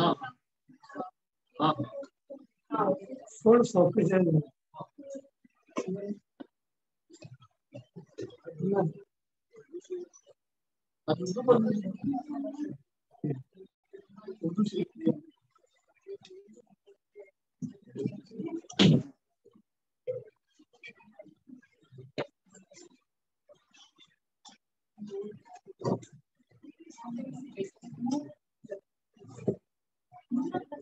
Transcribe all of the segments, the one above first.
हाँ। हाँ। Full sufficient कुछ शायद बनाते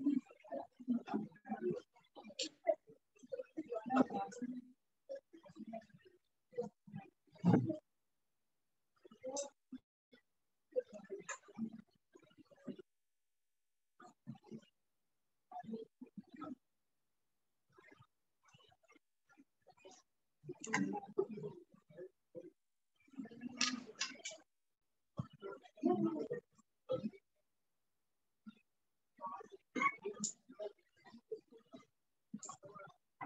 हैं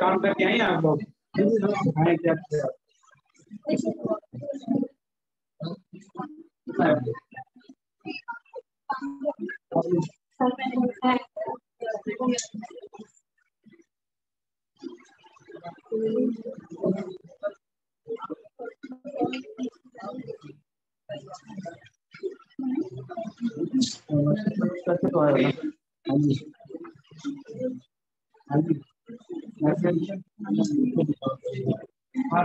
काम करके आए आप लोग क्या क्या करके तो आया ना हाँ जी हाँ जी मैसेज हाँ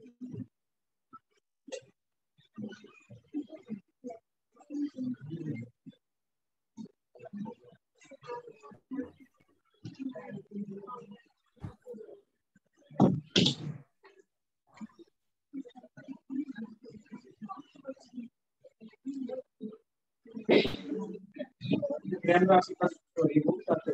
Dan masih pas ribu satu.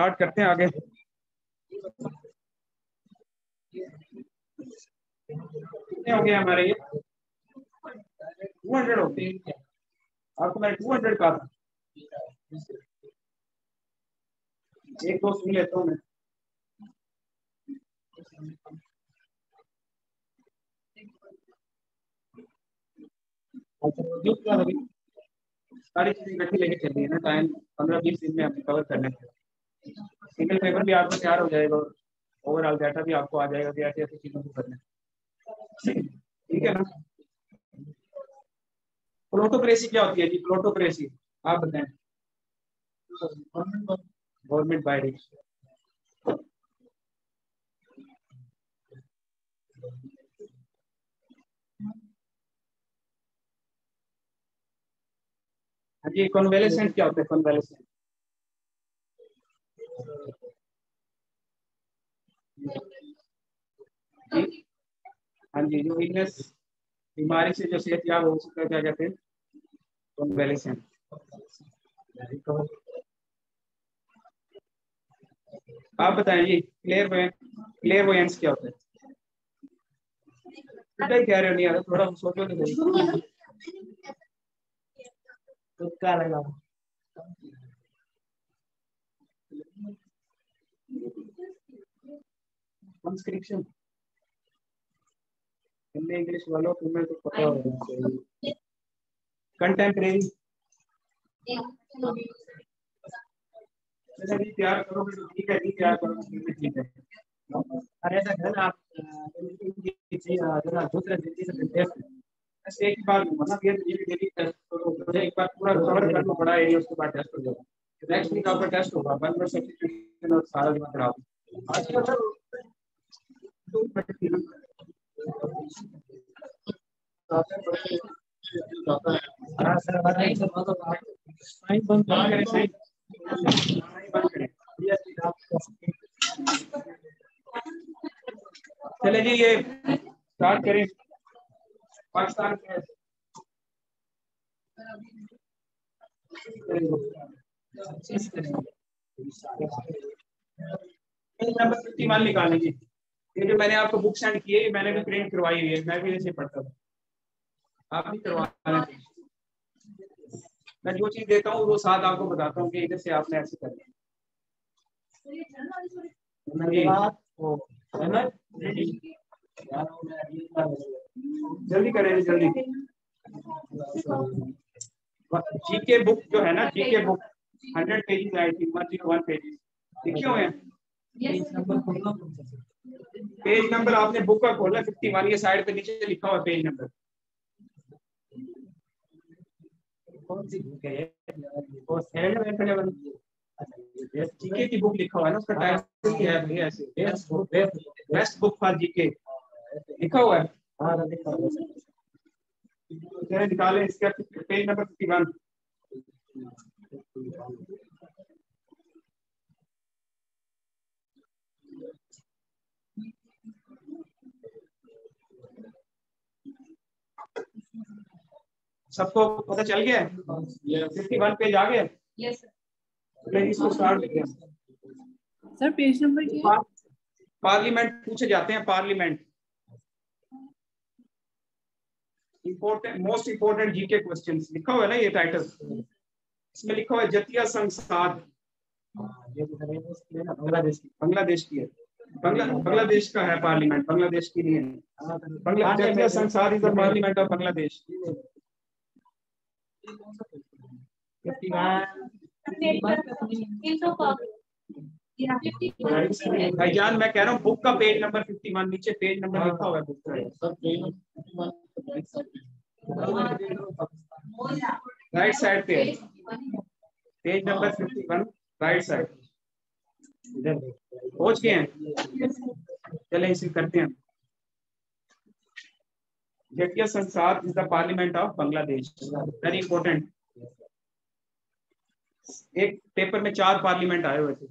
Start करते हैं आगे। कितने हो गए हमारे ये? टू हंड्रेड हो गए आपको मैं टू हंड्रेड का था एक दो सुन लेता हूँ मैं। सारी चीज़ें इकट्ठी लेके चलिए ना, टाइम पंद्रह बीस दिन में आपको कवर करने सिंगल पेपर भी आपको तैयार हो जाएगा और ओवरऑल डाटा भी आपको आ जाएगा कि ऐसी ऐसी चीज़ों को करना ठीक है? ना? प्लोटोक्रेसी क्या होती है जी? प्लोटोक्रेसी आप बताएँ। गवर्नमेंट बाय हाँ जी कॉन्वेलेसेंट क्या होता है? कॉन्वेलेसेंट हाँ जी, जो इलनेस बीमारी से जो सेहत याब हो सकता है, क्या कहते हैं? आप बताएँ जी क्लियर क्लियर वोयंस क्या होता है? कह रहे हो, नहीं यार थोड़ा सोचो तो तुक्का लगा। ट्रांसक्रिप्शन हिंदी इंग्लिश वालों तुम्हें तो पता होना चाहिए कंटेम्प्रेरी नहीं तैयार करोगे तो ठीक है, नहीं तैयार करोगे तो ठीक है। अरे ऐसा है ना आप जरा दूसरे ज़िंदगी से टेस्ट बस एक बार मतलब ये ये डेली टेस्ट करो, मुझे एक बार पूरा कवर करना पड़ा एरिया उसके बाद टेस्ट हो जाएगा। नेक्स्ट वीक आपका टेस्ट होगा वन पर सब्स्टिट्यूशन चले जी ये स्टार्ट करें। पाकिस्तान के नंबर फिफ्टी वन निकालें जी ये जो मैंने आपको बुक सेंड की है मैंने भी प्रिंट करवाई हुई है। मैं भी ऐसे पढ़ता हूँ। आप भी करवा मैं जो चीज़ देता हूँ वो साथ आपको बताता हूँ कि इधर से आपने ऐसे करना है। जल्दी करें जल्दी। जीके बुक जो है ना जीके बुक। हंड्रेड पेजेस आई थी वन ज़ीरो वन पेजेस लिखे हुए हैं पेज नंबर आपने बुक का खोला फिफ्टी वन ये साइड पे नीचे लिखा हुआ पेज नंबर कौन सी बुक है वाली जीके की बुक लिखा हुआ है ना उसका टाइटल क्या है भैया? ऐसे बेस्ट बुक फॉर जीके लिखा हुआ है? हाँ लिखा हुआ है निकाले इसका पेज नंबर 51 सबको पता चल गया? फिफ्टी वन पेज आ गया? इसको स्टार्ट सर पेज नंबर क्या पार्लियामेंट पूछे जाते हैं parliament important most important GK questions लिखा हुआ है ना ये टाइटल इसमें लिखा हुआ जतिया संसद ये है ना बांग्लादेश की। बांग्लादेश की है। बांग्लादेश का है पार्लियामेंट बांग्लादेश की नहीं है। Bangladesh Jatiya Sangsad is the parliament of Bangladesh. भाईजान मैं कह रहा हूँ बुक का पेज नंबर फिफ्टी वन नीचे पेज नंबर लिखा हुआ है बुक का। राइट साइड पे page number fifty one right side पहुँच गए हैं। चले, इसे करते हैं। Jatiya Sangsad is the parliament of Bangladesh very important एक पेपर में चार पार्लियामेंट आए हुए थे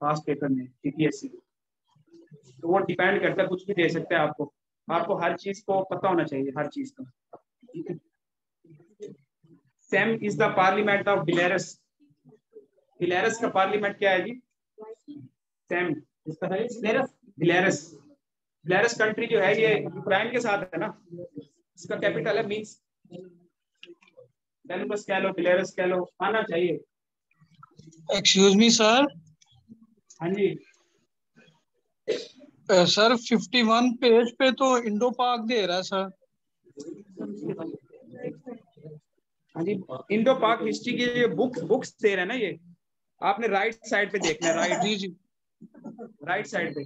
फास्ट पेपर में टीपीएससी तो वो डिपेंड करता है, कुछ भी दे सकते हैं आपको। आपको हर चीज़ को पता होना चाहिए, हर चीज़ का। Same is the parliament of Belarus Belarus का पार्लियामेंट क्या है जी? सेम इसका है बिलेरस बिलेरस कंट्री जो है ये यूक्रेन के साथ है ना? इसका कैपिटल है मींस बेलारूस कह लो बिलेरस कह लो आना चाहिए। एक्सक्यूज मी सर हाँ जी। सर 51 पेज पे तो इंडो पाक दे रहा है सर हाँ जी इंडो पाक हिस्ट्री की ये बुक बुक्स दे रहे हैं ना ये। आपने राइट साइड पे देखना है राइट जी जी। राइट साइड पे।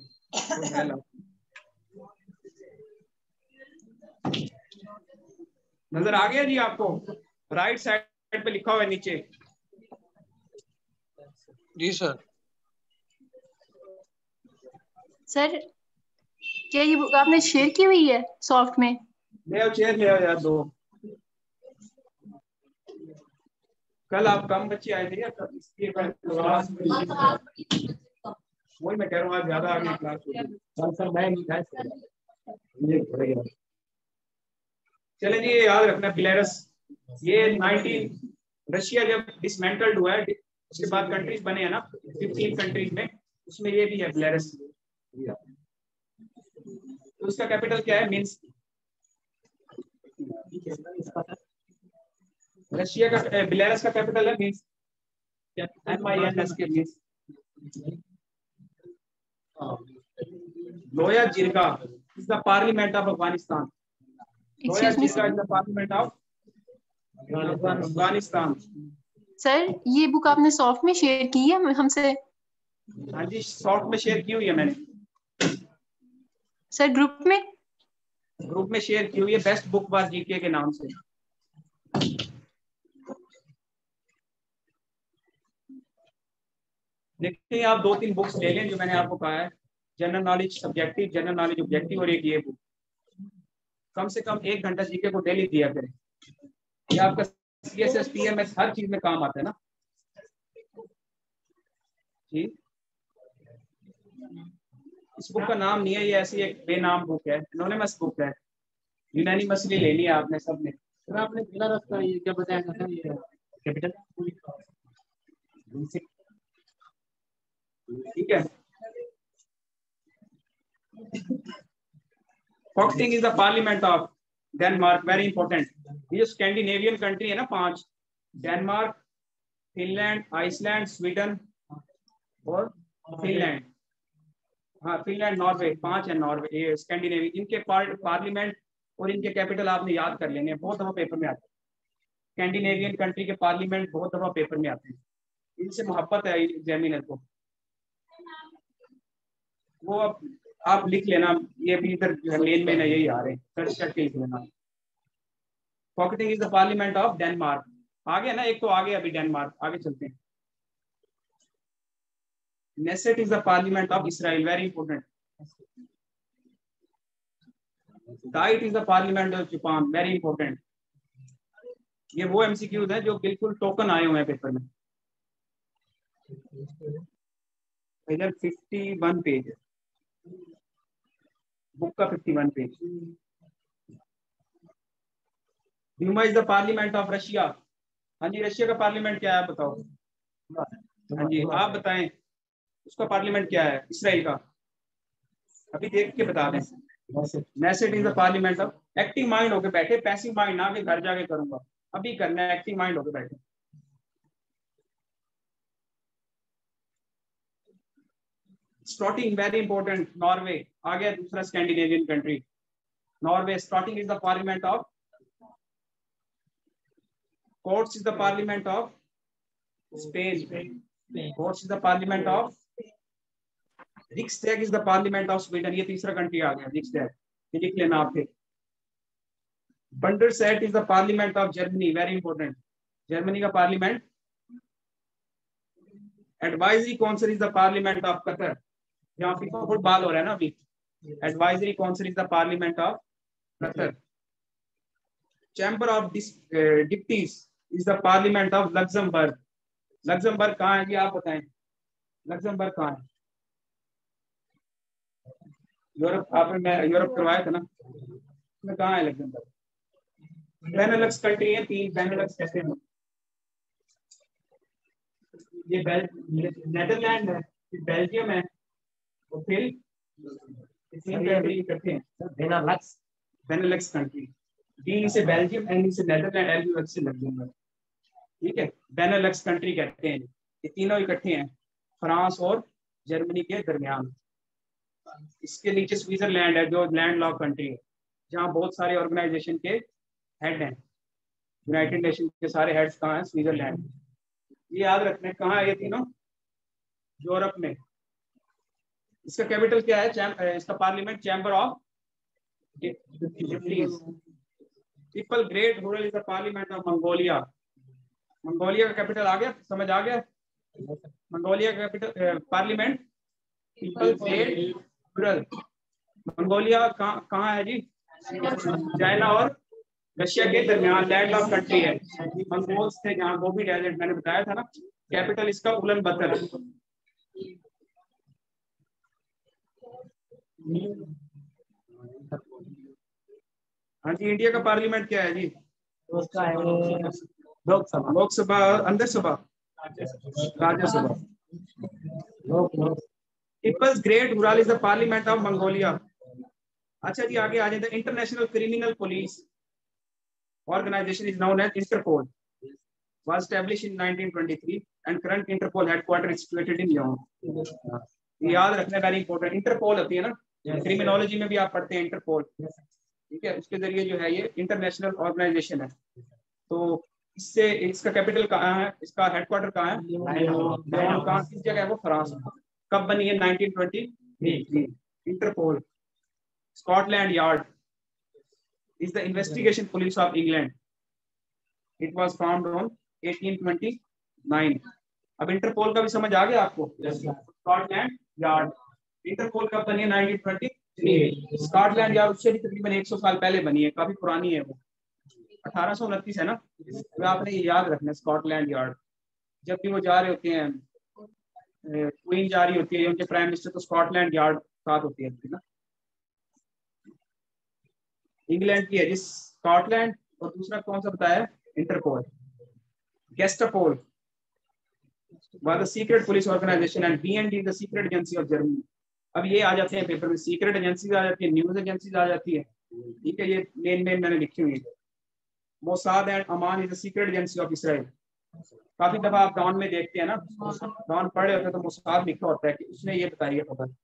नज़र आ गया जी आपको? राइट साइड पे लिखा हुआ है नीचे। जी सर। सर क्या ये बुक आपने शेयर की हुई है सॉफ्ट में? ले आओ चेयर ले आओ यार दो। कल आप कम बच्चे आए थे या इसलिए वही मैं कह रहा हूँ आज ज़्यादा आगे क्लास सर सर मैं ये पड़ेगा चले जी याद रखना बिलेरस ये 19 रशिया जब डिसमेंटल्ड हुआ है उसके बाद कंट्रीज़ बने हैं ना 15 कंट्रीज़ में उसमें ये भी है बिलेरस तो उसका कैपिटल क्या है? मींस रशिया का बिलेरस का कैपिटल है means M I N S K means Loya Jirga is the parliament of Afghanistan Loya Jirga is the parliament of Afghanistan sir ये बुक आपने सॉफ्ट में शेयर की है हमसे? हाँ जी सॉफ्ट में शेयर की हुई है मैंने। सर ग्रुप में? ग्रुप में शेयर की हुई है बेस्ट बुक बार जीके के नाम से। देखिए, आप दो तीन बुक्स ले लें जो मैंने आपको कहा है। General knowledge subjective general knowledge objective और एक ये बुक कम से कम एक घंटा जीके को डेली दिया करें। ये आपका C S S T M S हर चीज़ में काम आता है ना? ठीक इस बुक का नाम नहीं है, ये ऐसी एक बेनाम बुक है। एनोनिमस बुक है। यूनानिमसली लेनी है आपने सबने। सर, आपने बिना रास्ता ये क्या बताया था, ये कैपिटल ठीक है? Folketing is the parliament of Denmark very important ये स्कैंडिनेवियन कंट्री है ना, पाँच? डेनमार्क फिनलैंड आइसलैंड स्वीडन और फिनलैंड हाँ फिनलैंड नॉर्वे पाँच है नॉर्वे ये स्कैंडिनेवियन इनके पार्लियामेंट और इनके कैपिटल आपने याद कर लेने बहुत दफ़ा पेपर में आते हैं। स्कैंडिनेवियन कंट्री के पार्लियामेंट बहुत दफ़ा पेपर में आते हैं। इनसे मोहब्बत है एग्जामिनर को। वो अब आप लिख लेना, ये भी इधर मेन में है, यही आ रहे हैं। सर्च करके लिख लेना। Folketing is the parliament of Denmark आगे ना, एक तो आगे अभी डेनमार्क आगे चलते हैं। Knesset is the parliament of Israel very important Diet is the parliament of Japan very important ये वो एमसीक्यूज है जो बिल्कुल टोकन आए हुए हैं पेपर में। इधर 51 पेज है बुक का 51 page Duma is the parliament of Russia हाँ जी रशिया का पार्लियामेंट क्या है, आप बताओ? हाँ जी, आप बताएँ, उसका पार्लियामेंट क्या है इसराइल का? अभी देख के बता दें। Knesset is the parliament of active mind होके बैठे पैसिव माइंड ना मैं घर जाके करूँगा। अभी करना है एक्टिव माइंड होके बैठे। स्टॉटिंग वेरी इंपॉर्टेंट नॉर्वे आ गया दूसरा Scandinavian country. Norway Storting is the parliament of Cortes is the parliament of Spain. Cortes is the parliament of Riksdag is the parliament of Sweden. ये तीसरा country आ गया रिक्सटैग। ये लिख लेना आपके Bundesrat is the parliament of Germany very important Germany का parliament. Advisory council is the parliament of Qatar जहाँ FIFA football हो रहा है ना अभी। Advisory council is the parliament of Qatar chamber of deputies is the parliament of Luxembourg Luxembourg कहाँ है ये आप बताएँ? लग्जमबर्ग कहाँ है? यूरोप आपने मैं यूरोप करवाया था ना? उसमें कहाँ है लग्जमबर्ग बेनेलक्स कंट्री है, तीन बेनेलक्स कैसे हैं। ये बेल नेदरलैंड है फिर बेल्जियम है और फिर बेनेलक्स कंट्री कहते हैं। ये तीनों इकट्ठे हैं। फ्रांस और जर्मनी के दरमियान। इसके नीचे स्विट्जरलैंड है, जो लैंड लॉक कंट्री है, जहाँ बहुत सारे ऑर्गेनाइजेशन के हेड हैं। यूनाइटेड नेशन के सारे हेड्स कहाँ हैं? स्विट्जरलैंड। ये याद रखने कहाँ है ये तीनों? यूरोप में। इसका कैपिटल क्या है? चैम, इसका parliament chamber of people great Hural is the parliament of Mongolia Mongolia का कैपिटल आ गया? समझ आ गया? मंगोलिया का capital parliament people great Hural Mongolia कहाँ है जी? चाइना और रशिया के दरमियान लैंड ऑफ़ कंट्री है। मंगोल्स थे जहाँ गोबी डेजर्ट मैंने बताया था ना। कैपिटल इसका उलन बतर हाँ जी इंडिया का पार्लियामेंट क्या है जी? है लोकसभा लोकसभा अंदर सभा? Rajya Sabha people's great Hural is the parliament of Mongolia अच्छा जी आगे आ जाते international criminal police organization is known as Interpol. Was established in 1923 and current Interpol headquarters is situated in Lyon. ये याद रखना वेरी इंपॉर्टेंट इंटरपोल होती है ना? क्रिमिनोलॉजी में भी आप पढ़ते हैं इंटरपोल ठीक है? उसके ज़रिए जो है ये इंटरनेशनल ऑर्गेनाइजेशन है। तो इससे इसका कैपिटल कहाँ है? इसका हेडक्वार्टर कहाँ है? कहाँ? किस जगह है वो? फ्रांस कब बनी है? 1923 Interpol Scotland Yard is the investigation police of England. It was formed on 1829. अब इंटरपोल का भी समझ आ गया आपको? स्कॉटलैंड yes, यार्ड इंटरपोल कब बनी है? 1923 स्कॉटलैंड यार्ड उससे भी तकरीबन 100 साल पहले बनी है, काफ़ी पुरानी है वो। अठारह है ना? तो आपने ये याद रखना स्कॉटलैंड यार्ड जब भी वो जा रहे होते हैं क्वीन जा रही होती है, उनके प्राइम मिनिस्टर तो स्कॉटलैंड यार्ड साथ होती है ना? इंग्लैंड की है जिस स्कॉटलैंड और दूसरा कौन सा बताया? Interpol Gestapo was the secret police organization and BND the secret agency of Germany. अब ये आ जाते हैं पेपर में सीक्रेट एजेंसी आ जाती है न्यूज़ एजेंसी आ जाती है। ठीक है, ये मेन मेन मैंने लिखी हुई है। Mossad and Aman is secret agency of Israel काफ़ी दफ़ा आप डॉन में देखते हैं ना डॉन पढ़े होते तो मोसाद लिखा होता है कि उसने ये बताई है। खबर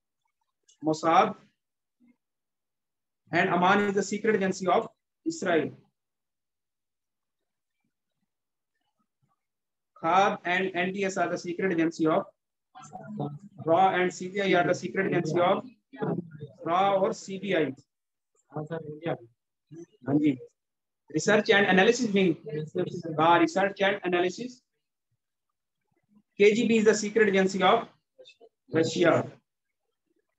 Mossad and Aman is the secret agency of Israel. Khab and NTS are the secret agency of RAW and CBI are the secret agency of RAW or CBI. हाँ जी रिसर्च एंड एनालिसिस विंग हाँ research and analysis KGB is the secret agency of Russia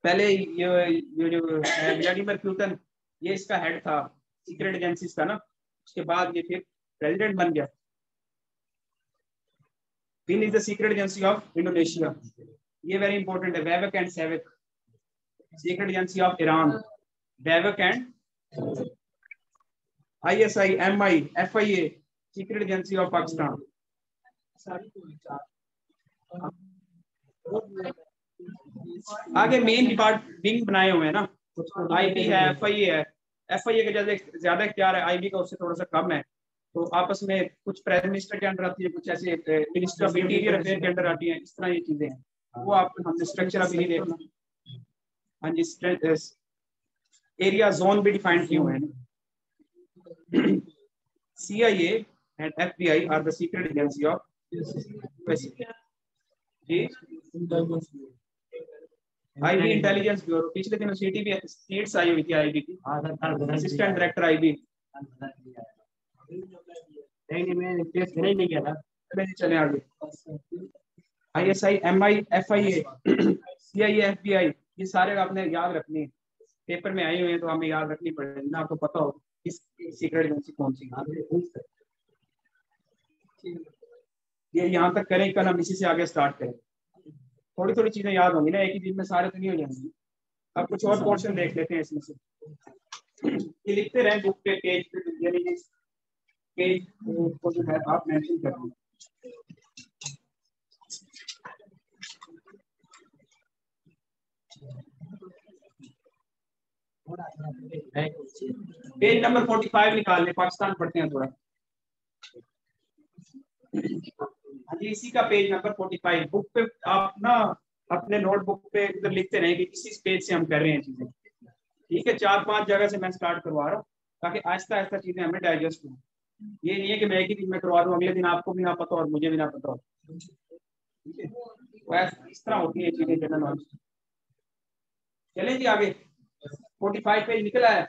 पहले ये ये जो Vladimir Putin ये इसका head था सीक्रेट एजेंसीज का ना? उसके बाद ये फिर प्रेसिडेंट बन गया। BIN is the secret agency of Indonesia ये वेरी इंपॉर्टेंट है VEVAK and SAVAK secret agency of Iran VEVAK and ISI MI FIA secret agency of Pakistan आगे मेन डिपार्ट विंग बनाए हुए हैं ना। आईबी है एफ़ आई है। F I ए का जैसे ज़्यादा इख्तियार है। आईबी का उससे थोड़ा सा कम है। तो आपस में कुछ प्राइम मिनिस्टर के अंडर आती है, कुछ ऐसे मिनिस्टर ऑफ़ इंटीरियर अफेयर के अंडर आती है, इस तरह ये चीज़ें हैं। वो आप, हमने स्ट्रक्चर अभी नहीं देखना। हाँ जी एरिया जोन भी डिफाइन किए हुए हैं। C I and F B I R the secret agency of ji. IB intelligence bureau पिछले दिनों सीटी भी सीट्स आई हुई थी आईबी की। असिस्टेंट डायरेक्टर आईबी नहीं नहीं मैं रिप्लेस करने ही नहीं किया था। जी, चले आगे। ISI MI FIA CIA FBI ये सारे आपने याद रखने हैं। पेपर में आए हुए हैं तो हमें याद रखनी पड़ेगी। ना आपको पता हो किस सीक्रेट एजेंसी कौन सी। ये यहाँ तक करें कल हम इसी से आगे स्टार्ट करें। थोड़ी थोड़ी चीज़ें याद होंगी ना एक ही दिन में सारे तो नहीं हो जाएँगे। अब कुछ और पोर्शन देख लेते हैं इसमें से। ये लिखते रहे बुक पे पेज पे यानी पेज को जो है आप मेंशन कर दें पेज नंबर 45 निकाल ले, पाकिस्तान पढ़ते हैं थोड़ा। हाँ जी, इसी का पेज नंबर 45 बुक पे आप ना अपने नोटबुक पे इधर लिखते रहे कि इसी पेज से हम कर रहे हैं चीज़ें। ठीक है चार पाँच जगह से मैं स्टार्ट करवा रहा हूँ, ताकि आहिस्ता आहिस्ता चीज़ें हमें डाइजेस्ट हो। ये नहीं है कि मैं एक ही दिन में करवा दूँ अगले दिन आपको भी ना पता और मुझे भी ना पता हो। तो इस तरह होती है चीज़ें जनरल नॉलेज चलें जी आगे। 45 पेज निकला है।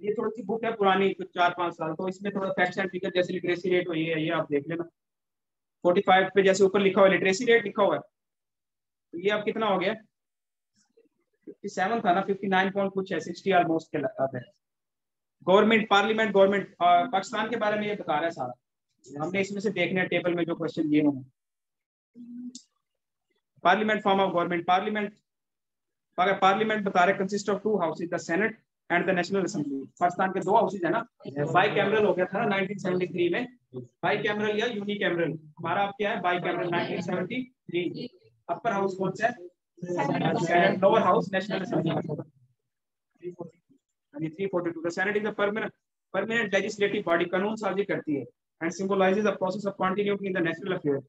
ये थोड़ी सी बुक है पुरानी कुछ चार पाँच साल तो इसमें थोड़ा फैक्ट्स एंड फिगर जैसे लिटरेसी रेट हुई है ये आप देख लेना। 45 पे जैसे ऊपर लिखा हुआ है लिटरेसी रेट लिखा हुआ है। तो ये अब कितना हो गया? 57 था ना 59 पॉइंट कुछ है 60 ऑलमोस्ट के लगता है। गवर्नमेंट, पार्लियामेंट, गवर्नमेंट पाकिस्तान के बारे में ये बता रहा है सारा। हमने इसमें से देखने हैं टेबल में जो क्वेश्चन दिए होंगे। Parliament form of government, parliament parliament बता रहे consist of two houses the senate and the national assembly Pakistan के दो हाउसेज है ना। बाई कैमरल हो गया था ना 1973 में। बाई कैमरल या यूनी कैमरल हमारा अब क्या है? बाई कैमरल 1973 अपर हाउस कौन सा है? Lower house national assembly 342 the senate is a permanent permanent legislative body कानून साजी करती है the process of continuity in the national affairs.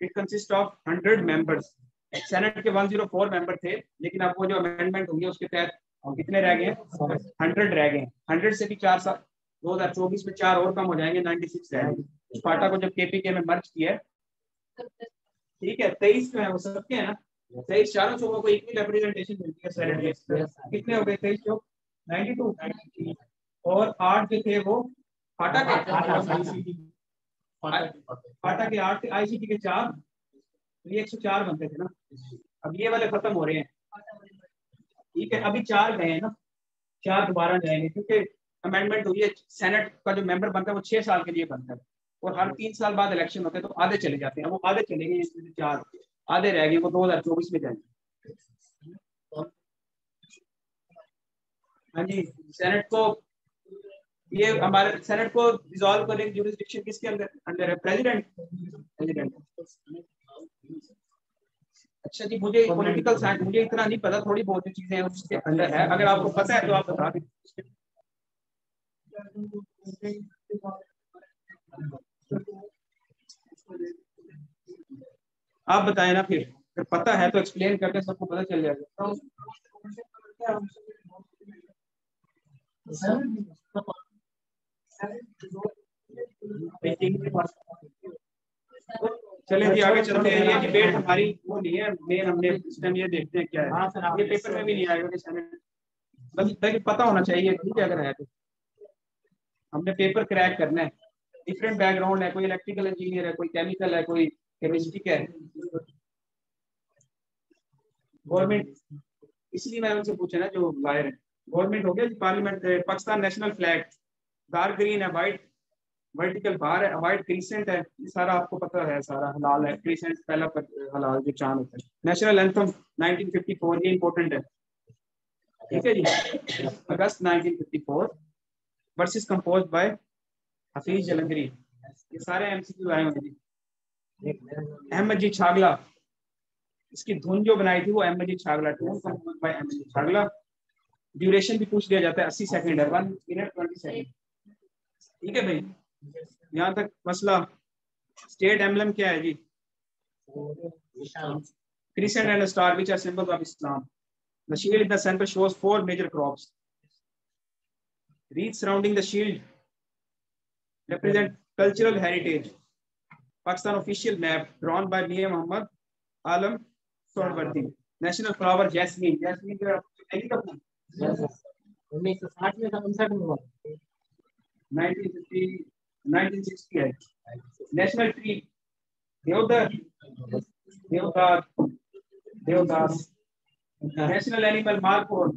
It consists of 100 members. Senate के 104 मेंबर थे लेकिन अब वो जो अमेंडमेंट हुई है उसके तहत कितने रह गए? हंड्रेड रह गए। हंड्रेड से भी चार साल 2024 में चार और कम हो जाएँगे 96 रहेंगे पार्टा को जब केपीके में मर्ज किया ठीक है तेईस जो है वो सबके है ना? तेईस चारों चौकों को इक्वल रिप्रेजेंटेशन मिलती है सेनेट कितने हो गए? तेईस चौक 92 और आठ जो थे वो फाटा के फाटा के आठ आईसीटी के चार। तो ये 104 बनते थे ना। अब ये वाले खत्म हो रहे हैं। ठीक है अभी चार गए हैं ना। चार दोबारा जाएँगे क्योंकि अमेंडमेंट हुई है। सेनेट का जो मेंबर बनता है वो छह साल के लिए बनता है। और हर तीन साल बाद इलेक्शन होते हैं तो आधे चले जाते हैं। वो आधे चले गए इसमें चार। आधे रह गए वो दो हज़ार चौबीस में जाएँगे। हाँ जी सेनेट को ये हमारे सेनेट को डिसॉल्व करने की जुरिस्डिक्शन किसके अंदर है? प्रेसिडेंट प्रेसिडेंट अच्छा जी, मुझे पॉलिटिकल साइंस मुझे इतना नहीं पता, थोड़ी बहुत चीज़ें उसके अंदर है। अगर आपको पता है तो आप बता दीजिए। आप बताएँ ना फिर। पता है तो एक्सप्लेन करके सबको पता चल जाएगा। चले जी आगे चलते हैं। ये डिबेट हमारी वो नहीं है मेन हमने इस टाइम ये देखते हैं क्या है। हाँ सर, ये पेपर में भी नहीं आएगा बस ताकि पता होना चाहिए ठीक है अगर है तो। हमने पेपर क्रैक करना है। डिफरेंट बैकग्राउंड है कोई इलेक्ट्रिकल इंजीनियर है कोई केमिकल है कोई केमिस्ट्री का है। गवर्नमेंट इसलिए मैं उनसे पूछा ना जो लायर है। गवर्नमेंट हो गया parliament Pakistan national flag. Dark green है, वाइट, वर्टिकल बार है, वाइट क्रीसेंट है, ये सारा आपको पता है, सारा हलाल है। क्रीसेंट पहला पर- हलाल जो चाँद होता है। नेशनल एंथम 1954 ये इंपॉर्टेंट है। ठीक है जी? अगस्त 1954 verses composed by Hafeez Jalandhari. ये सारे एमसीक्यू आए होंगे जी। अहमद जी छागला, इसकी धुन जो बनाई थी वो Ahmed G Chagla, tune compose by Ahmed G Chagla. Duration भी पूछ लिया जाता है 80 सेकंड है 1 मिनट 20 सेकंड ठीक है भाई यहाँ तक मसला स्टेट एम्बलम क्या है जी crescent and a star which are symbols of Islam. The shield in the center shows four major crops. Wreaths surrounding the shield represent cultural heritage. Pakistan official map drawn by Mia Muhammad Alam Sorwardi. National flower jasmine jasmine है का फूल उन्नीस सौ साठ में था उनसठ में हुआ 1950 1960 national tree deodar deodar Devdas national animal markhor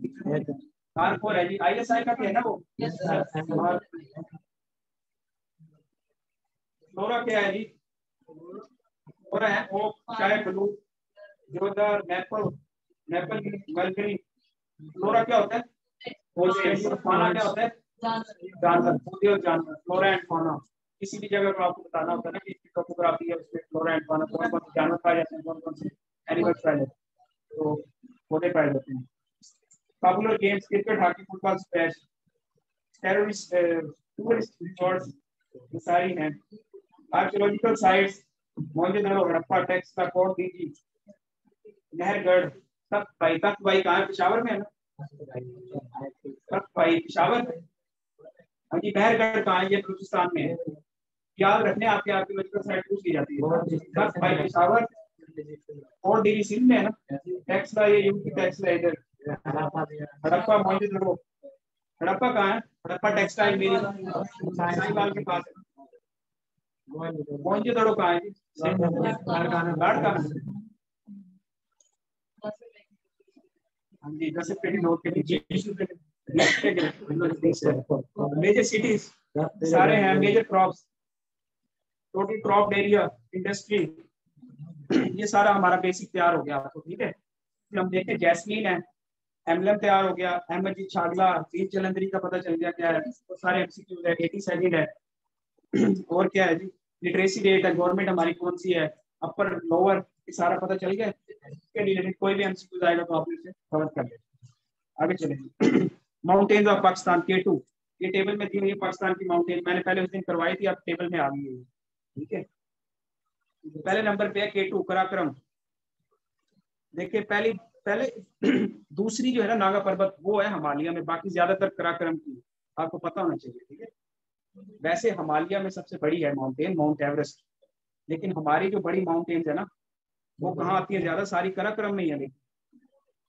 markhor है जी आईएसआई का भी है ना वो फ्लोरा क्या है जी फ्लोरा है ओक चाय blue deodar maple maple mulberry flora क्या होता है? फाना क्या होता है? जानवर पौधे और जानवर फ्लोरा एंड फाना किसी भी जगह पर आपको बताना होता है ना कि टोपोग्राफी है, उसमें फ्लोरा एंड फाना कौन कौन से जानवर पाए जाते हैं कौन कौन से एनिमल्स पाए जाते हैं। तो पौधे पाए जाते हैं। Popular games cricket hockey football squash terrorist tourist resorts ये सारी हैं। आर्कियोलॉजिकल साइट्स मोहनजोदड़ो हड़प्पा टैक्स का कोट दीजी नहरगढ़ तक भाई तक भाई कहाँ पिशावर में है ना? तक भाई पिशावर में। हाँ जी नहरगढ़ कहाँ ये बलूचिस्तान में है। याद रखने आपके आर्कियोलॉजिकल साइट पूछ ली जाती है। तक भाई पिशावर। और डिग्री सिंध में है ना? टैक्स ये यूपी टैक्स है इधर। हड़प्पा मोहनजोदड़ो हड़प्पा कहाँ है? हड़प्पा टेक्सटाइल मेरी। साहिवाल के पास है। मोहनजोदड़ो कहाँ है जी? लाड़का हाँ मेजर सिटीज़ सारे हैं major crops total crop area industry ये सारा हमारा बेसिक तैयार हो गया। आपको ठीक है, फिर हम देखें जैस्मीन है, एमलम तैयार हो गया अहमद जी छागला, वीर जलंधरी का पता चल गया क्या है वो सारे एमसीक्यू है एटी सेकंड है। और क्या है जी लिटरेसी रेट है गवर्नमेंट हमारी कौन सी है अपर लोअर सारा पता चल गया इसके रिलेटेड कोई भी एमसीक्यू आएगा तो आप इसे कवर कर लेंगे आगे चलेंगे माउंटेन्स ऑफ़ पाकिस्तान के टू ये टेबल में दी हुई है पाकिस्तान की माउंटेन मैंने पहले उस दिन करवाई थी, अब टेबल में आ गई है। ठीक है? पहले नंबर पे है के टू कराक्रम देखिए, पहली, पहले दूसरी जो है ना नागा पर्वत, वो है हिमालय में। बाकी ज़्यादातर कराक्रम की आपको पता होना चाहिए, ठीक है? वैसे हिमालय में सबसे बड़ी है माउंटेन माउंट एवरेस्ट लेकिन हमारी जो बड़ी माउंटेन्स है ना वो कहाँ आती है ज़्यादा? सारी कराक्रम में ही है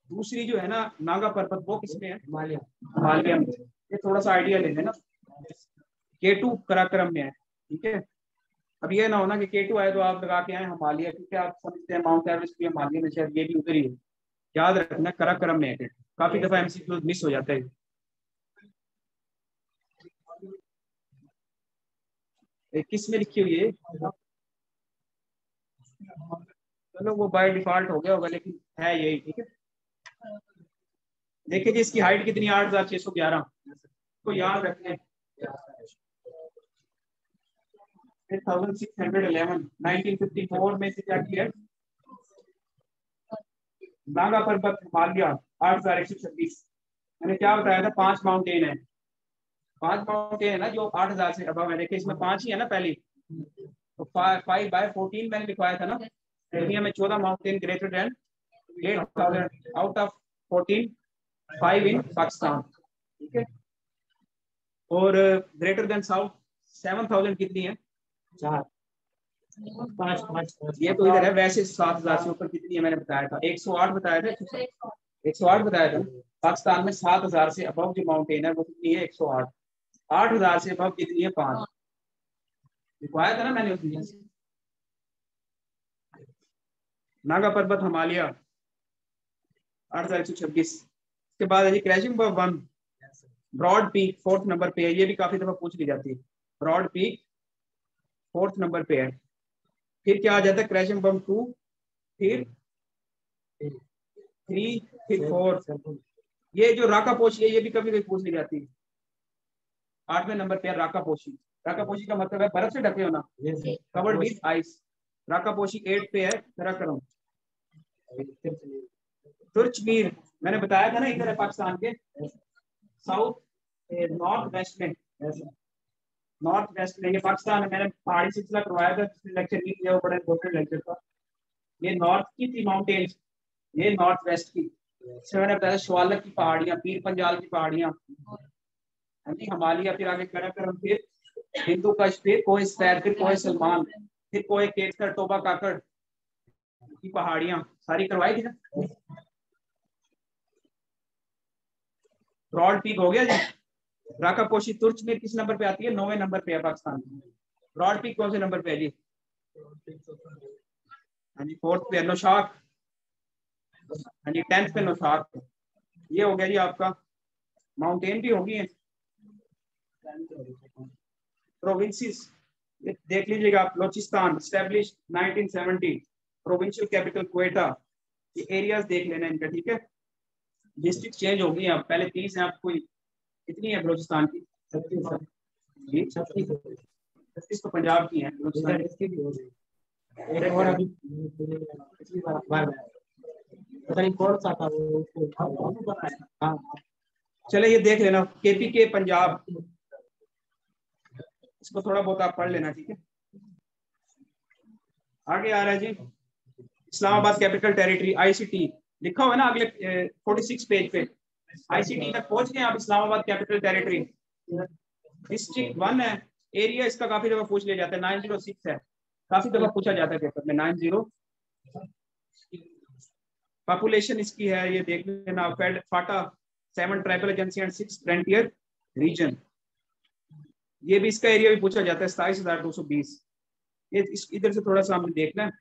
दूसरी जो है ना नागा पर्वत वो किसमें है? हिमालय। हिमालय में। ये थोड़ा सा आइडिया ले लेना। के टू कराक्रम में है ठीक है? अब ये ना होना कि के टू आए तो आप लगा के आए हिमालय क्योंकि आप समझते हैं माउंट एवरेस्ट भी हिमालय में शायद ये भी उधर ही है। याद रखना कराक्रम में है काफ़ी दफ़ा एमसीक्यू मिस हो जाता है। किसमें लिखी हुई है चलो वो बाय डिफ़ॉल्ट हो गया होगा, लेकिन है यही, ठीक है? देखिए जी, इसकी हाइट कितनी? आठ हज़ार छह सौ ग्यारह। को याद रखने में से क्या किया नागा पर्वत हिमालय आठ हज़ार एक सौ छब्बीस। मैंने क्या बताया था? पाँच माउंटेन है। पाँच माउंटेन है ना, जो आठ हज़ार से अब देखिए, इसमें पाँच ही है ना, पहली। तो फाइव बाय फोर्टीन मैंने लिखवाया था ना। इंडिया में चौदह mountain greater than eight thousand out of fourteen five in Pakistan ठीक है? और greater than south seven thousand कितनी है? चार। पाँच पाँच ये तो इधर है, वैसे सात हज़ार से ऊपर कितनी है मैंने बताया था। एक सौ आठ बताया था? एक सौ आठ बताया था? पाकिस्तान में सात हज़ार से अबव जो माउंटेन है, वो कितनी है? एक सौ आठ। आठ हज़ार से अबव कितनी है? पाँच। लिखवाया था ना मैंने उस दिन नागा पर्वत हिमालय आठ हज़ार एक सौ छब्बीस। उसके बाद है जी crashing one Broad Peak fourth number पे है। ये भी काफ़ी दफ़ा पूछ ली जाती है। ब्रॉड पीक फोर्थ नंबर पे है। फिर क्या आ जाता है? क्रैशिंग बम टू फिर थ्री फिर फोर ये जो राका पोशी है ये भी कभी कभी पूछ ली जाती है। आठवें नंबर पे है राका पोशी राका पोशी का मतलब है बर्फ़ से ढके होना। Covered with ice Rakaposhi eight पे है कराक्रम तुर्चमीर मैंने बताया था ना इधर है पाकिस्तान के। साउथ नॉर्थ वेस्ट में नॉर्थ वेस्ट में ये पाकिस्तान है। मैंने पहाड़ी सिलसिला करवाया था, जिसने लेक्चर नहीं किया वो बड़ा इंपॉर्टेंट लेक्चर था। ये नॉर्थ की थी माउंटेन्स ये नॉर्थ वेस्ट की। मैंने बताया शवालक की पहाड़ियाँ, पीर पंजाल की पहाड़ियाँ। पहाड़ियाँ हिमालय, फिर आगे कराक्रम फिर हिंदू कश फिर कोई स्पैर फिर कोई सलमान, फिर कोई केसकर टोबा काकड़। की पहाड़ियाँ, सारी करवाई थी ब्रॉड पीक हो गया जी? राका कोशी तुर्च में किस नंबर पे आती है? नौवे नंबर पे है पाकिस्तान। ब्रॉड पीक कौन से नंबर पे है जी? हाँ जी फोर्थ पे नौशाख हाँ जी टेंथ पे नौशाख ये हो गया जी आपका। माउंटेन भी होगी है प्रोविंसेस देख लीजिएगा आप Balochistan establish 1970 provincial capital Quetta ये एरियाज़ देख लेना इनका ठीक है? डिस्ट्रिक्ट चेंज हो गई है पहले तीस है आपको कितनी है बलोचिस्तान की। जी छत्तीस तो पंजाब की है हाँ। चले ये देख लेना केपी के पंजाब। इसको थोड़ा बहुत आप पढ़ लेना ठीक है? आगे आ रहा है जी। इस्लामाबाद कैपिटल टेरिटरी आईसीटी लिखा हुआ है ना अगले फोर्टी सिक्स पेज पे। आईसीटी तक पहुँच गए आप Islamabad capital territory. District one है। एरिया इसका काफ़ी दफ़ा पूछ लिया जाता है। नाइन ज़ीरो सिक्स है। काफ़ी दफ़ा पूछा जाता है पेपर में। नाइन ज़ीरो पॉपुलेशन इसकी है, ये देख लेना। Fade FATA seven tribal agency and six frontier region ये भी इसका एरिया भी पूछा जाता है सताइस हज़ार दो सौ बीस। ये इधर से थोड़ा सा हमें देखना है।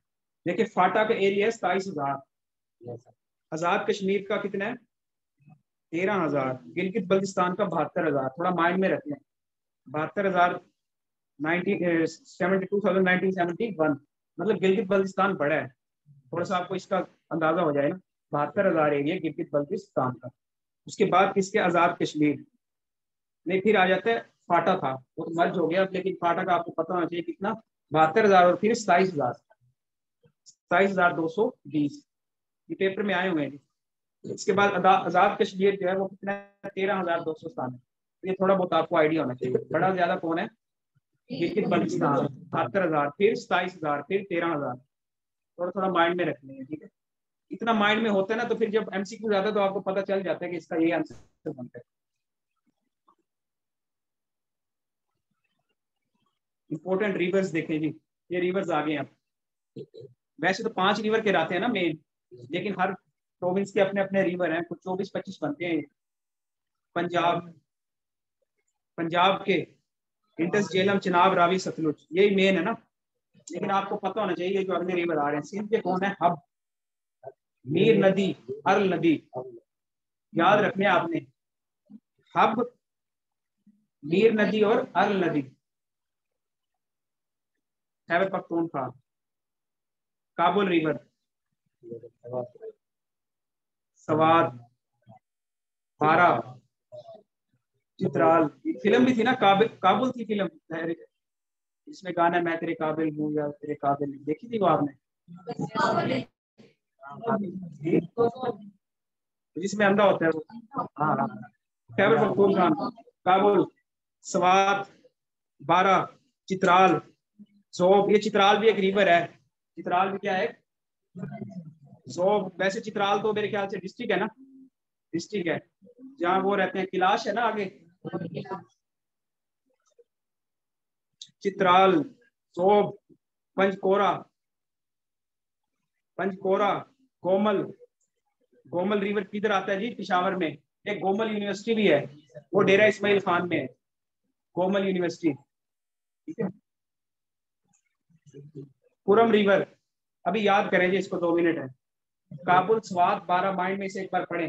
देखिए फाटा का एरिया है सताइस हज़ार। आज़ाद कश्मीर का कितना है? तेरह हज़ार। गिलगित बल्तिस्तान का बहत्तर हज़ार। थोड़ा माइंड में रखना है बहत्तर हज़ार मतलब गिलगित बल्तिस्तान बड़ा है। थोड़ा सा आपको इसका अंदाज़ा हो जाए ना बहत्तर हज़ार एरिया गिलगित बल्तिस्तान का। उसके बाद किसके? आज़ाद कश्मीर। नहीं फिर आ जाता है फाटा था। वो तो मर्ज हो गया। लेकिन फाटा का आपको पता होना चाहिए कितना? बहत्तर हज़ार और फिर सताइस हज़ार। सताइस हज़ार दो सौ बीस। ये पेपर में आए हुए हैं। जी इसके बाद आज़ाद कश्मीर जो है, वो कितना तेरह हज़ार दो सौ सतानवे ये थोड़ा बहुत आपको आइडिया होना चाहिए। बड़ा ज़्यादा कौन है? बल्तिस्तान बहत्तर हज़ार, फिर सताइस हज़ार, फिर तेरह हज़ार। थोड़ा थोड़ा माइंड में रखने हैं, ठीक है? इतना माइंड में होता है ना तो फिर जब एमसीक्यू है तो आपको पता चल जाता है कि इसका ये आंसर बनता है। इंपॉर्टेंट रिवर्स देखें जी। ये रिवर्स आ गए आप वैसे तो पाँच रिवर के रहते हैं ना मेन लेकिन हर प्रोविंस के अपने अपने रिवर हैं, कुछ चौबीस पच्चीस बनते हैं। पंजाब पंजाब के इंडस जेलम, चिनाब, रावी, सतलुज, यही मेन है ना। लेकिन आपको पता होना चाहिए जो अगले रिवर आ रहे हैं, सिंध के कौन है? हब। मीर नदी अरल नदी। याद रखने आपने। हब, मीर नदी और अरल नदी। खैबर पख्तूनख्वा काबुल रिवर। सवाद बारा। चित्राल। फ़िल्म भी थी ना, काबिल काबुल थी फ़िल्म। इसमें गाना मैं तेरे काबिल हूँ या तेरे काबिल देखी थी वो आपने? जिसमें अंधा होता है वो। हाँ हाँ। खैबर पख्तूनख्वा काबुल। सवाद बारा। चित्राल। जोब ये चित्राल भी एक रिवर है। चित्राल भी क्या है? जोब वैसे चित्राल तो मेरे ख्याल से डिस्ट्रिक्ट है ना? डिस्ट्रिक्ट है। जहाँ वो रहते हैं, किलाश है ना आगे? चित्राल। सोब पंचकोरा। पंचकोरा, कोमल। गोमल रिवर किधर आता है जी? पिशावर में। एक गोमल यूनिवर्सिटी भी है। वो डेरा इस्माइल खान में है। गोमल यूनिवर्सिटी ठीक है? पुरम रिवर अभी याद करें जी इसको दो मिनट है। काबुल स्वाद बारह माइंड में से एक बार पढ़े।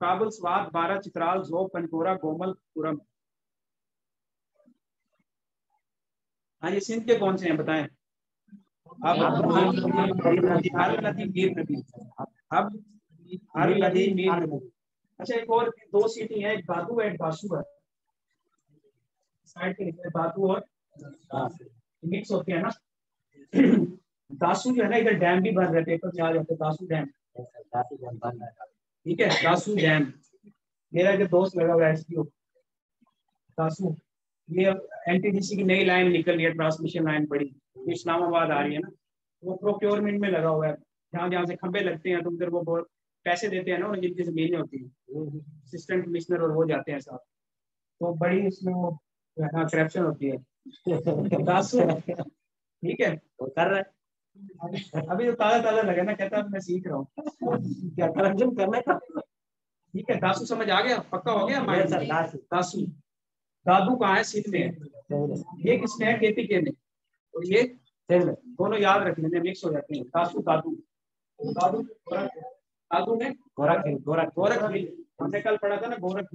काबुल स्वाद बारह चित्राल जो पंचोरा गोमल पुरम। हाँ ये सिंध के कौन से हैं बताएँ? अब हर नदी मीर नदी। अब हर नदी मीर नदी। अच्छा एक और दो सिटी है एक बादू है एक बासु है। साइड के बादू और मिक्स होते हैं ना? दासू जो है ना, इधर डैम भी बन रहे पेपर में आ जाते दासू डैम दासू डैम बन रहा है ठीक है, दासू डैम मेरा जो दोस्त लगा हुआ है एसपीओ दासू, ये एनटीडीसी की नई लाइन निकल रही है ट्रांसमिशन लाइन बड़ी। इस्लामाबाद आ रही है ना, वो प्रोक्योरमेंट में लगा हुआ है। जहाँ जहाँ से खंबे लगते हैं तो उधर वो बहुत पैसे देते हैं ना, और जिनकी जमीनें होती है। असिस्टेंट कमिश्नर और वो जाते हैं साथ। तो बड़ी उसमें वो करप्शन होती है। दासू ठीक है वो कर रहा है। अभी तो ताज़ा ताज़ा लगे ना कहता मैं सीख रहा हूँ। क्या करप्शन करना था ठीक है दासू समझ आ गया? पक्का हो गया? दासू। दासू। दादू कहाँ है? सिंध में है। ये किसमें है? केपीके में। और ये? दोनों याद रख लेने मिक्स हो जाते हैं। दासू दादू। दादू गोरख- दादू में गोरख गोरख। गोरख हमने कल पढ़ा था ना गोरख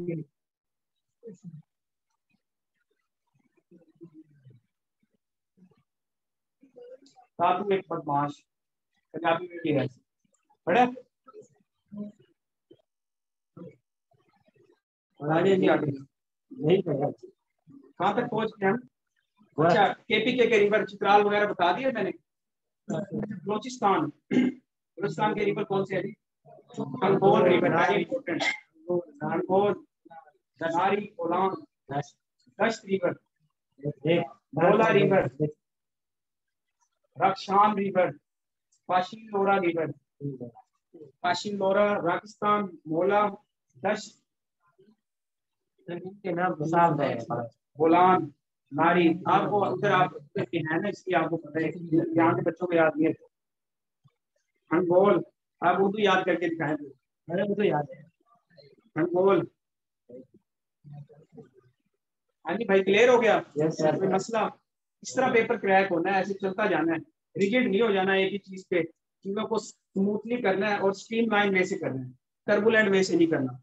दादू एक बदमाश पंजाबी में भी है और आगे जी आगे। नहीं पढ़ा कहाँ तक पहुँच गए हम? अच्छा केपीके के रिवर चित्राल वगैरह बता दिए मैंने। बलोचिस्तान। बलोचिस्तान के रिवर कौन से है? जी गंगोल रिवर वेरी इंपॉर्टेंट गंगोल दनारी दस दश्त रिवर। एक river. Rakhshan river Pishin Lora river पाशीन लोरा राजस्थान मोला दश्त के नाम तो है बोलान नारी। आपको उधर आप है ना इसकी आपको पता है यहाँ के बच्चों को याद नहीं है। अंगोल आप उर्दू याद करके दिखाएँ। मेरे को तो याद है। अंगोल हाँ जी भाई क्लियर हो गया? यस सर कोई मसला? इस तरह पेपर क्रैक होना है, ऐसे चलता जाना है। रिजिड नहीं हो जाना एक ही चीज़ पे। चीज़ों को स्मूथली करना है और स्ट्रीम लाइन वे से करना है। टर्बुलेंट वे से नहीं करना।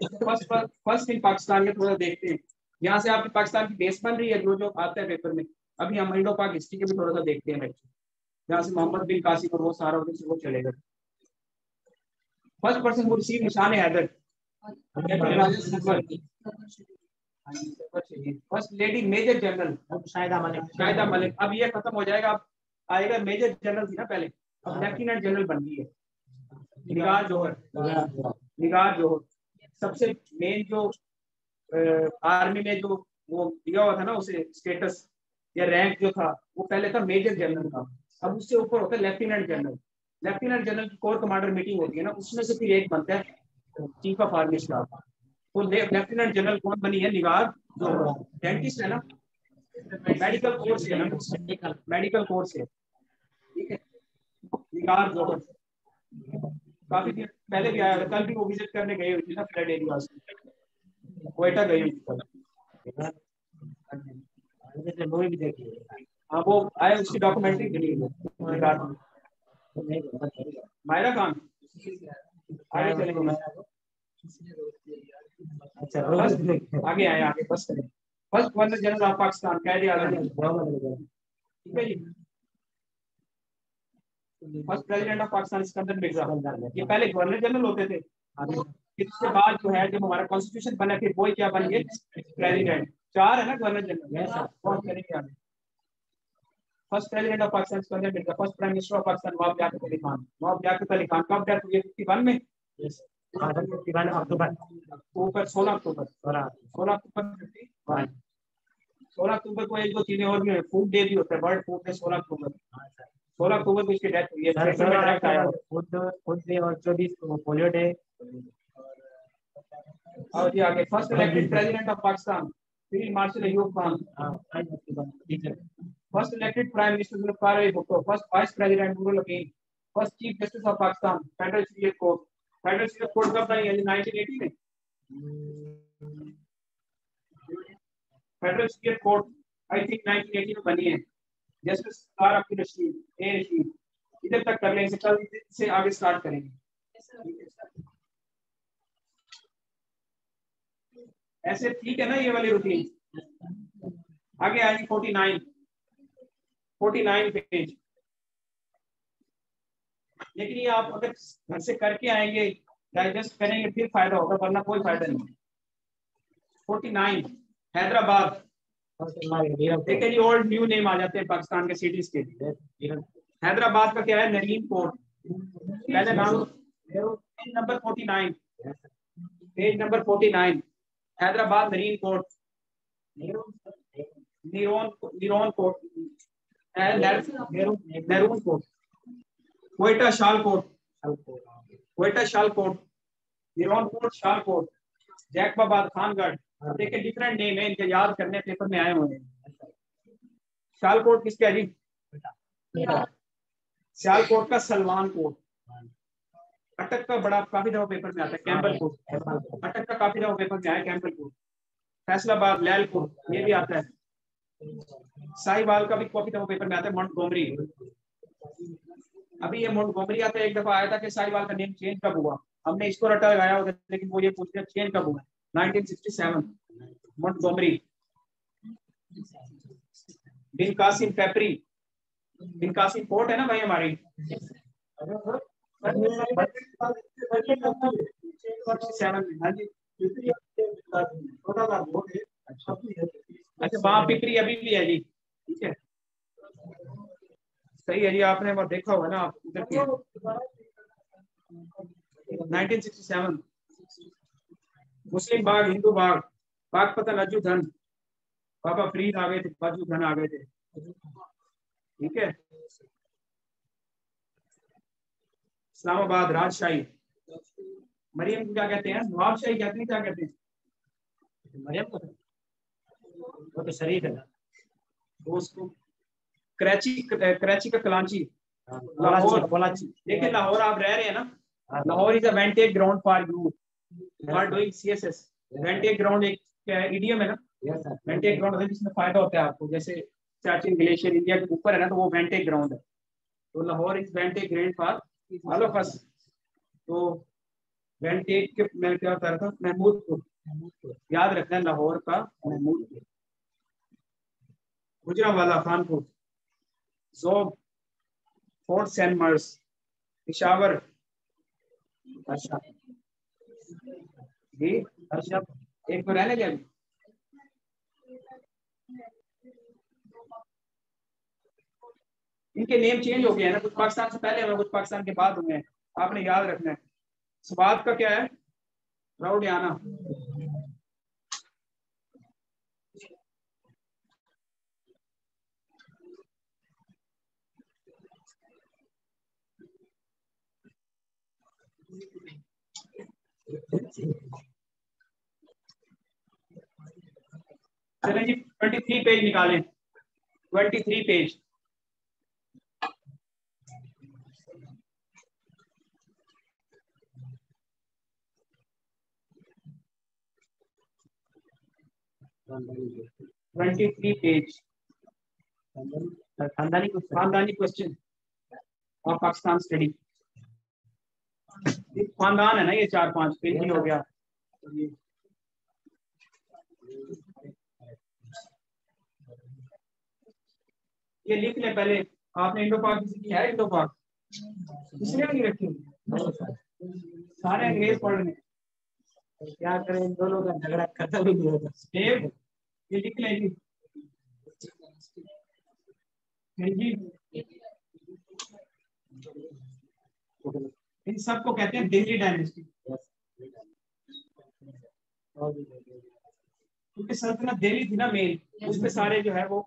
फ़र्स्ट फ़र्स्ट इन पाकिस्तान में थोड़ा देखते हैं। यहाँ से आपकी पाकिस्तान की बेस बन रही है, जो जो आता है पेपर में। अभी हम इंडो पाक हिस्ट्री के भी थोड़ा सा देखते हैं बच्चे यहाँ से मोहम्मद बिन कासिम और वो सारा वो चलेगा फ़र्स्ट पर्सन वो receive Nishan Haider first lady major general शायद मलिक शाहिदा मलिक अब ये खत्म हो जाएगा। अब आएगा मेजर जनरल थी ना पहले। अब लेफ्टिनेंट जनरल बन गई है। निगार जोहर। निगार जोहर। सबसे मेन जो आर्मी में जो वो दिया हुआ था ना उसे स्टेटस या रैंक जो था वो पहले था मेजर जनरल था अब उससे ऊपर होता है लेफ्टिनेंट जनरल लेफ्टिनेंट जनरल की कोर कमांडर मीटिंग होती है ना उसमें से फिर एक बनता है। चीफ ऑफ़ आर्मी स्टाफ तो लेफ्टिनेंट जनरल कौन बनी है? निगार जो डेंटिस्ट है ना? मेडिकल कोर्स है ना? मेडिकल कोर्स है। ठीक है? निगार जोहर काफ़ी दिन पहले भी आया कल भी वो विज़िट करने गए हुई थी ना फ्लड एरिया कोयटा गई हुई थी। मूवी भी देखी है, वो आए, उसकी डॉक्यूमेंट्री बनी है मायरा खान। आगे चलेंगे। अच्छा आगे आए आगे बस करें first governor general of Pakistan Quaid ठीक है जी? First president of Pakistan Sikandar Mirza ये पहले गवर्नर जनरल होते थे। इसके बाद जो है जब हमारा कॉन्स्टिट्यूशन बना फिर वो क्या बन गए प्रेसिडेंट चार है ना गवर्नर जनरल कौन करेंगे आगे first president of Pakistan Sikandar Mirza first prime minister of Pakistan Nawab Liaquat Ali Khan Nawab Liaquat Ali Khan कब डेथ हुई फिफ्टी वन में? अक्टूबर। अक्टूबर सोलह अक्टूबर। सोलह अक्टूबर। सोलह अक्टूबर को एक दो चीज़ें और भी फ़ूड डे भी होता है। बर्ड फ़ूड डे सोलह अक्टूबर। सोलह अक्टूबर को इसकी डेथ हुई है। खुद खुद डे और चौबीस को पोलियो डे और जी आगे first elected president of Pakistan field marshal Ayub Khan first elected prime minister Zulfikar Ali Bhutto first vice president Nurul Hakim first chief justice of Pakistan federal civil court federal civil court कब बनी है 1980 में federal civil court I think 1980 में बनी है. Justice कार Abdul Rashid A Rashid इधर तक कर लेंगे कल से आगे स्टार्ट करेंगे. ऐसे ठीक है ना ये वाली रूटीन आगे आएगी 49 49 पेज। लेकिन ये आप अगर घर से करके आएँगे डाइजेस्ट करेंगे फिर फ़ायदा होगा वरना कोई फ़ायदा नहीं। 49 हैदराबाद। देखिए जी ओल्ड न्यू नेम आ जाते हैं पाकिस्तान के सिटीज़ के। हैदराबाद का क्या है? नरीन कोर्ट पहले नाम number 49 page number 49 Hyderabad Nerun Kot Nerun Nerun Kot Nerun Kot Quetta Shal Kot Quetta Shal Kot Nerun Kot Shal Kot Jacobabad Khangarh देखिए डिफरेंट नेम है इनके याद करने पेपर में आए हुए हैं। शाल कोर्ट किसके जी सियालकोट का सलमान कोट अटक का बड़ा काफ़ी दफ़ा पेपर में आता है कैंपल कोट अटक का काफ़ी दफ़ा पेपर में आया कैंपल कोट फैसलाबाद लैलपुर ये भी आता है। साहिवाल का भी काफ़ी दफ़ा पेपर में आता है मोंटगोमरी अभी ये मोंटगोमरी आता है एक दफ़ा आया था कि साहिवाल का नेम चेंज कब हुआ? हमने इसको रटा लगाया उधर लेकिन वो ये पूछ रहे चेंज कब हुआ? 1967 मोंटगोमरी बिन कासिम पेपरी बिन कासिम पोर्ट है ना भाई हमारी? अच्छा वहाँ पिपरी अभी भी है जी। ठीक है। सही है जी, आपने वो देखा होगा ना, आप उधर की 1967 मुस्लिम बाग, हिंदू बाग बाग पता नजू धन। बाबा फरीद आ गए थे, बाजू धन आ गए थे। ठीक है। इस्लामाबाद, राजशाही। मरियम क्या कहते हैं? नवाबशाही कहते हैं, क्या कहते हैं? मरियम को। वो तो शरीफ है ना। वो उसको कराची कराची का कलांची। लाहौर। कोलाची देखिए लाहौर आप रह रहे हैं ना Lahore is a vantage ground for you. For doing CSS vantage ground एक इडियम है ना? वेंटेज ग्राउंड है जिसमें फ़ायदा होता है आपको। जैसे चाचिन ग्लेशियर इंडिया के ऊपर है ना तो वो वेंटेज ग्राउंड है। तो Lahore is vantage ground for all of us. तो वेंटेज के मैं क्या बता रहा था? महमूदपुर। याद रखना है लाहौर का Mahmudpur. Gujranwala Khanpur, Zhob, Fort Sandeman, Peshawar. अच्छा। जी अच्छा। एक तो रहने क्या इनके नेम चेंज हो गए हैं ना, कुछ पाकिस्तान से पहले हुए कुछ पाकिस्तान के बाद हुए हैं। आपने याद रखना है। स्वाद का क्या है? राउडियाना चलें जी ट्वेंटी थ्री पेज निकालें। Twenty three page twenty three page खानदानी खानदानी क्वेश्चन और पाकिस्तान स्टडी खानदान है ना ये चार पाँच पेज ही हो गया। ये लिख ले पहले। आपने इंडो पाक किसी की है? इंडो पाक। किसने नहीं रखी सारे अंग्रेज़ पढ़ रहे क्या करें? इन दोनों का झगड़ा खत्म ही नहीं होता। देव ये लिख ले जी। जी। इन सबको कहते हैं दिल्ली डायनेस्टी। क्योंकि सल्तनत दिल्ली थी ना मेन उसमें सारे जो है वो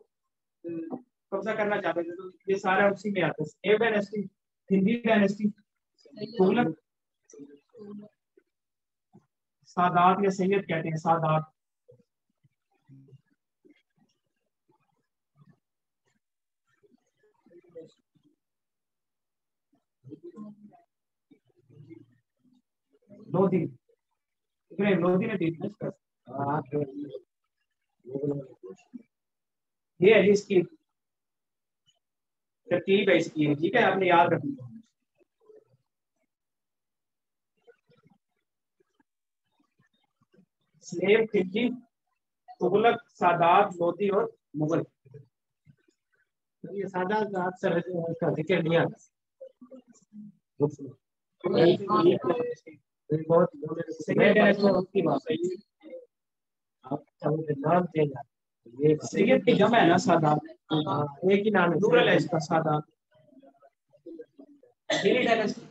कब्जा करना चाहते थे तो ये सारा उसी में आता है। डायनेस्टी हिंदी डायनेस्टी तुगलक सादात या सैयद कहते हैं सादात। लोधी इब्राहिम लोधी ने दी थी इसका ये है इसकी। तरतीब है इसकी ठीक है? आपने याद रखनी है। स्लेव खिलजी तुगलक, सादात लोधी और मुगल। ये सादा का ज़िक्र नहीं आता बहुत डायनेस्टी उसकी बात है नाम ये की जमा है ना सादात एक ही नाम है। प्लूरल है इसका सादात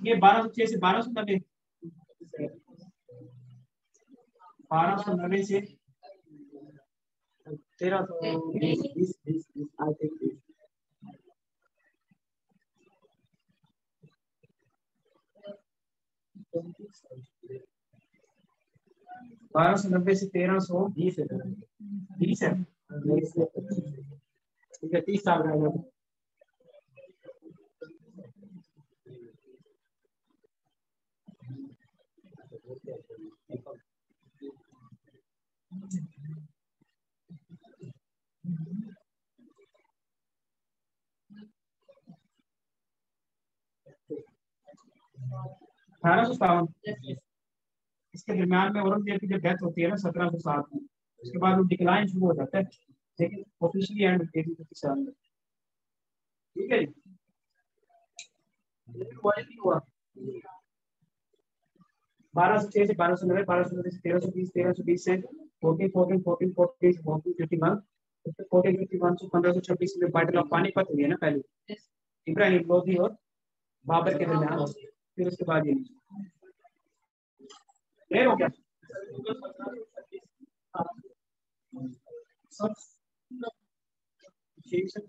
ये बारह सौ छह से बारह सौ नब्बे। बारह सौ नब्बे से तेरह सौ बीस बीस बीस बीस आई थिंक बीस। बारह सौ नब्बे से तेरह सौ बीस है बीस है ठीक है तीस साल रहेगा Thank you. अठारह सौ सतावन इसके दरमियान में औरंगज़ेब की जब डेथ होती है ना सत्रह सौ सात में उसके बाद वो डिक्लाइन शुरू हो जाता है लेकिन ऑफिशियली एंड फिफ्टी सेवन में। ठीक है बारह सौ छह से बारह सौ नब्बे बारह सौ नब्बे से तेरह सौ बीस तेरह सौ बीस से fourteen fourteen fourteen fourteen fourteen fifty one fourteen fifty one से पंद्रह सौ छब्बीस में बैटल ऑफ़ पानीपत हुई है ना पहले। इब्राहिम लोधी और बाबर के दरमियान। फिर उसके बाद ये क्लियर हो गया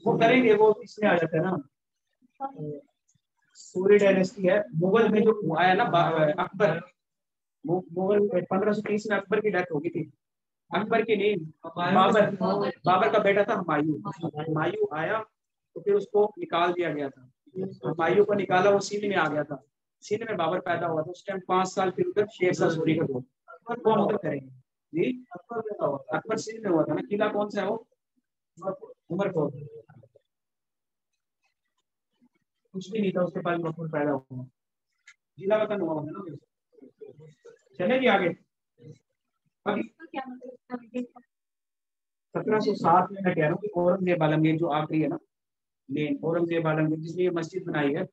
वो करेंगे वो इसमें आ जाता है ना सूर्य डायनेस्टी है मुगल में जो आया ना अकबर मुगल पंद्रह सौ तीस में अकबर की डेथ हो गई थी अकबर की नहीं बाबर बाबर का बेटा था हमायूं हमायूं आया तो फिर उसको निकाल दिया गया था हमायूं को निकाला वो सिंध में आ गया था सिंध में बाबर पैदा हुआ था। उस टाइम पाँच साल फिर उधर शेर शाह सूरी का अकबर कौन उधर करेंगे? जी? अकबर अकबर सिंध में हुआ था ना? किला कौन सा है वो? उमरकोट कुछ भी नहीं था, उसके पास मकबूल पैदा हुआ। जिला वतन हुआ है ना चलेगी आगे। सत्रह सौ सात में मैं कह रहा हूँ औरंगज़ेब आलमगीर जो आखिरी है ना मेन औरंगज़ेब आलमगीर जिसने ये मस्जिद बनाई है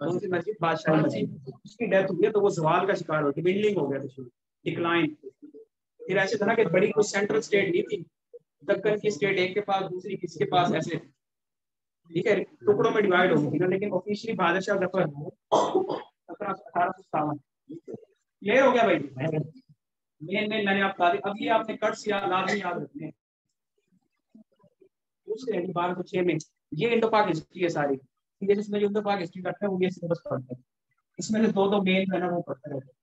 कौन सी मस्जिद बादशाह मस्जिद उसकी डेथ है तो वो सवाल का शिकार हो गया बिल्डिंग हो गया था डिक्लाइन फिर ऐसे था ना कि बड़ी कोई सेंट्रल स्टेट नहीं थी दक्कन की स्टेट एक के पास दूसरी किसके पास ऐसे। ठीक है टुकड़ों में डिवाइड हो गई लेकिन ऑफिशियली बादशाह ज़फ़र अठारह सौ सतावन क्लियर हो गया भाई मेन मेन मैंने आप तारीख अब ये आपने कट्स या लाजमी याद रखने। दूसरे बारह सौ छह में। ये इंडो पाक हिस्ट्री है सारी। ठीक है जो इंडो पाक हिस्ट्री करते हैं, वो ये सिलेबस पढ़ते हैं। इसमें से दो दो मेन है ना, वो पढ़ते रहते हैं।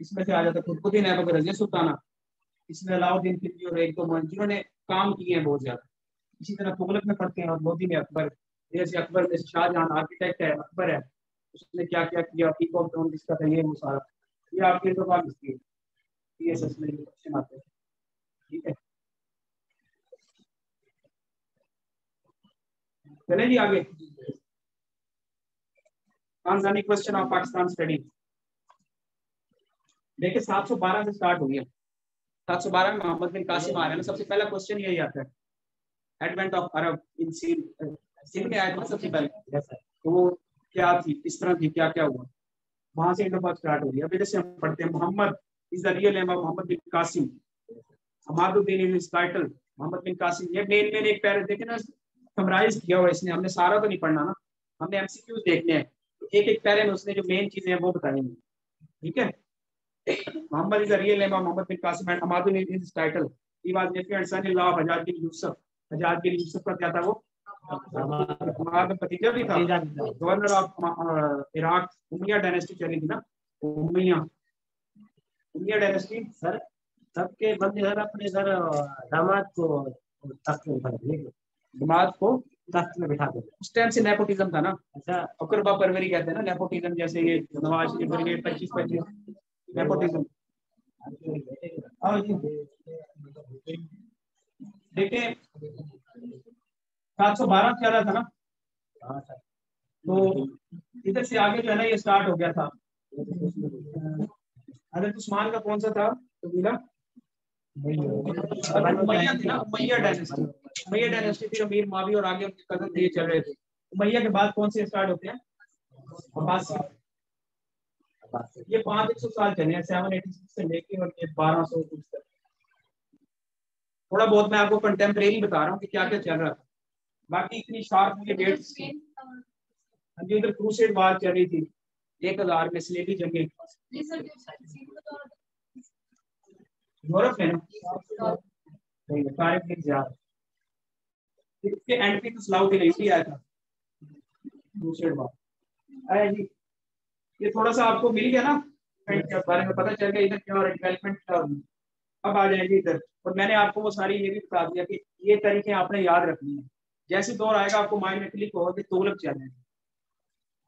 इसमें से आ जाता है खुदकुद्दीन ऐबक रजिया सुल्ताना। इसमें अलाउद्दीन खिलजी और एक दो जिन्होंने काम किए हैं बहुत ज़्यादा। इसी तरह तुगलक में पढ़ते हैं और मोदी में अकबर। जैसे अकबर जैसे शाहजहां आर्किटेक्ट है, अकबर है। उसने क्या क्या, किया पीकॉक टोन जिसका था ये, वो ये आपके तो बात इसकी टीएसएस में क्वेश्चन आते हैं। ठीक है। चले जी आगे। खानदानी क्वेश्चन ऑफ़ पाकिस्तान स्टडी देखिए 712 से स्टार्ट हो। गया 712 में मोहम्मद बिन कासिम आ रहे हैं। सबसे पहला क्वेश्चन यही आता है। Advent of Arab in Sindh Sindh में आया था सबसे पहले? तो वो क्या थी? किस तरह थी क्या क्या हुआ? वहाँ से इंडोपाक स्टार्ट हो गया अभी जैसे हम पढ़ते हैं। Muhammad is the real name of Muhammad bin Qasim. Imaduddin in title Muhammad bin Qasim. ये मेन मेन एक पैरे देखे ना समराइज किया हुआ इसने। हमने सारा तो नहीं पढ़ना ना। हमने एमसीक्यूज देखने हैं। एक एक पैरे में उसने जो मेन चीज़ें हैं वो बताएँगे ठीक है? Mohammad is the real Mohammad bin Qasim and Imaduddin in title he was nephew and son in law of Yusuf. Hajjaj bin Yusuf का क्या था वो? हमारा भतीजा भी था। Governor of Iraq Umayyad dynasty चली थी ना? उमिया। उमिया डायनेस्टी सर सबके बंदे सर अपने सर दामाद को तख्त दामाद को तख्त में बिठा दे। उस टाइम से नेपोटिज्म था ना। अच्छा अकरबा परवरी कहते हैं ना नेपोटिज्म जैसे ये नवाज़ शरीफ ब्रिगेड पच्चीस पच्चीस नेपोटिज्म देखिए सात सौ बारह चला था ना। हाँ तो इधर से आगे जो है ना ये स्टार्ट हो गया था। हज़रत उस्मान का कौन सा था? तो मिला उमैया थी ना उमैया डायनेस्टी उमैया डायनेस्टी थी अमीर मावी और आगे उनके कदम थे चल रहे थे। उमैया के बाद कौन से स्टार्ट होते हैं? अब्बासी। ये पाँच एक सौ साल चले हैं सेवन एटी सिक्स से लेके और ये बारह सौ कुछ तक। थोड़ा बहुत मैं आपको कंटेम्प्रेरी बता रहा हूँ कि क्या क्या चल रहा था। बाकी इतनी शार्प मुझे डेट्स जी उधर क्रूसेड वार चल रही थी। एक हज़ार में स्लेबी जंगे। यूरोप में ना? तारिक बिन जियाद। इसके एंड पे तो सलाउद्दीन अय्यूबी आया था। क्रूसेड वार आया जी। ये थोड़ा सा आपको मिल गया ना? के बारे में पता चल गया इधर क्या डेवलपमेंट क्या अब आ जाएँगे इधर। और मैंने आपको वो सारी ये भी बता दिया कि ये तरीके आपने याद रखनी है। जैसे दौर आएगा, आपको माइंड में क्लिक होगा कि तुगलक चैलेंज।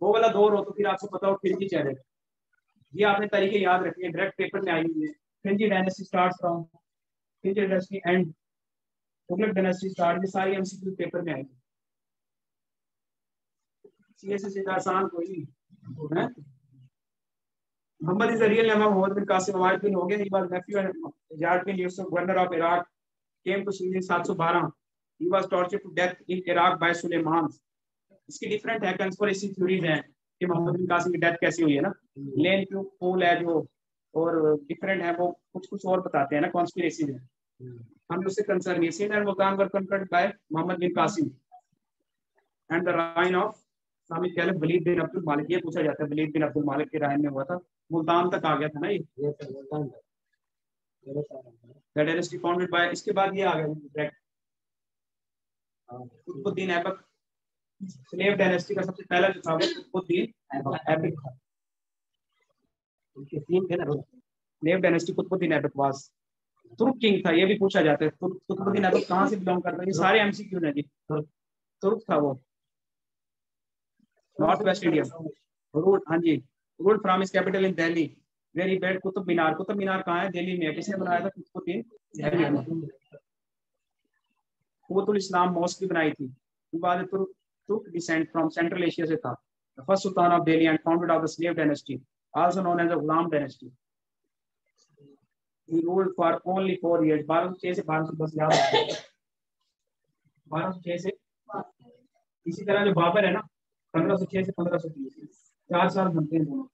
वो वाला दौर हो तो फिर आपको पता हो फिर भी चैलेंज। ये आपने तरीके याद रखिए डायरेक्ट पेपर में आई हुई है। Khilji dynasty start from Khilji dynasty and Tughlaq dynasty start ये सारी एमसीक्यू पेपर में आएगी सीएसएस इतना आसान कोई नहीं है। Muhammad is real name of Muhammad bin Qasim हमारे बिन हो गए he was nephew and yard bin Yusuf governor of Iraq came to season 712 he was tortured to death in Iraq by Sulaiman इसकी डिफरेंट है conspiracy theories हैं कि मोहम्मद बिन कासिम की death कैसी हुई है ना। लेन क्यों पोल है जो, और डिफरेंट है वो कुछ कुछ और बताते हैं ना कॉन्स्पिरेसी है हम उससे कंसर्न ये Sindh and Multan were converted by Muhammad bin Qasim and the reign of सामिल कहले वलीद बिन अब्दुल मालिक ये पूछा जाता है वलीद बिन अब्दुल मालिक के राइन में हुआ था। मुल्तान तक आ गया था ना ये? डायनेस्टी फाउंडेड बाय इसके बाद ये आ गया। Direct Qutubuddin Aibak. Slave dynasty का सबसे पहला जो था वो कुतुबुद्दीन ऐबक। उनके तीन थे ना। Slave dynasty Qutubuddin Aibak was Turk king था ये भी पूछा जाता है कुतुबुद्दीन ऐबक कहाँ से बिलोंग करता है? ये सारे एमसीक्यू ने जी तुर्क। था वो। नॉर्थ वेस्ट इंडिया रूट हाँ जी। Route from is capital in Delhi very bad Qutub Minar Qutub Minar कहाँ है? दिल्ली में किसने बनाया था? कुतुबुद्दीन कुतुल इस्लाम मॉस्क भी बनाई थी। बाद तुर्क तुर्क डिसेंट फ्रॉम सेंट्रल एशिया से था। First sultan of delhi and founded of the slave dynasty also known as the ghulam dynasty he ruled for only 4 years. 1206 से 1210 याद रखिए 1206 से इसी तरह जो बाबर है ना 1506 से 1530 चार साल बनते हैं दोनों।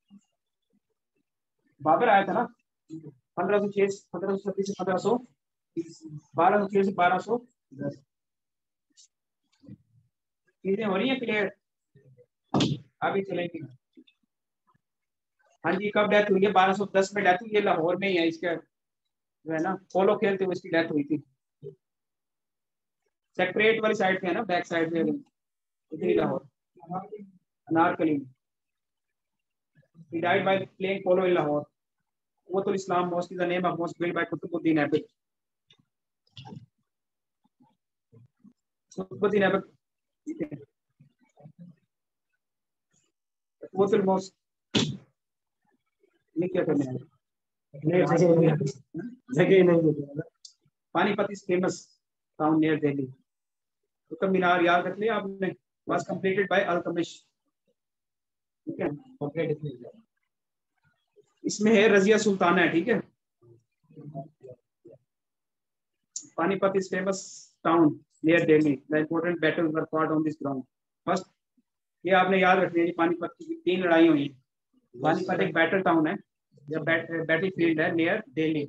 बाबर आया था ना, पंद्रह सौ छह पंद्रह सौ छत्तीस से पंद्रह सौ बारह सौ छह से बारह सौ दस। चीज़ें हो रही है क्लियर अभी चलेंगी। हाँ जी, कब डेथ हुई है? बारह सौ दस में डेथ हुई है, लाहौर में ही है इसके। जो है ना पोलो खेलते हुए इसकी डेथ हुई थी सेक्रेट वाली साइड पे है ना बैक साइड पे इधर लाहौर अनारकली में He died by playing polo in Lahore. Quwwatul Islam Mosque is the name of mosque built by Qutbuddin Aibak. Qutbuddin Aibak. Quwwatul Mosque. ये क्या करने हैं जगह नहीं Panipat is famous town near Delhi Qutub Minar याद रख लिया आपने? Was completed by Al-Kamish ठीक है? कंप्लीट इसमें है रजिया सुल्ताना है ठीक है? Panipat is famous town near Delhi the important battles were fought on this ground first ये आपने याद रखनी है पानीपत की तीन लड़ाई हुई। पानीपत एक बैटल टाउन है। या बैटल फ़ील्ड है नियर दिल्ली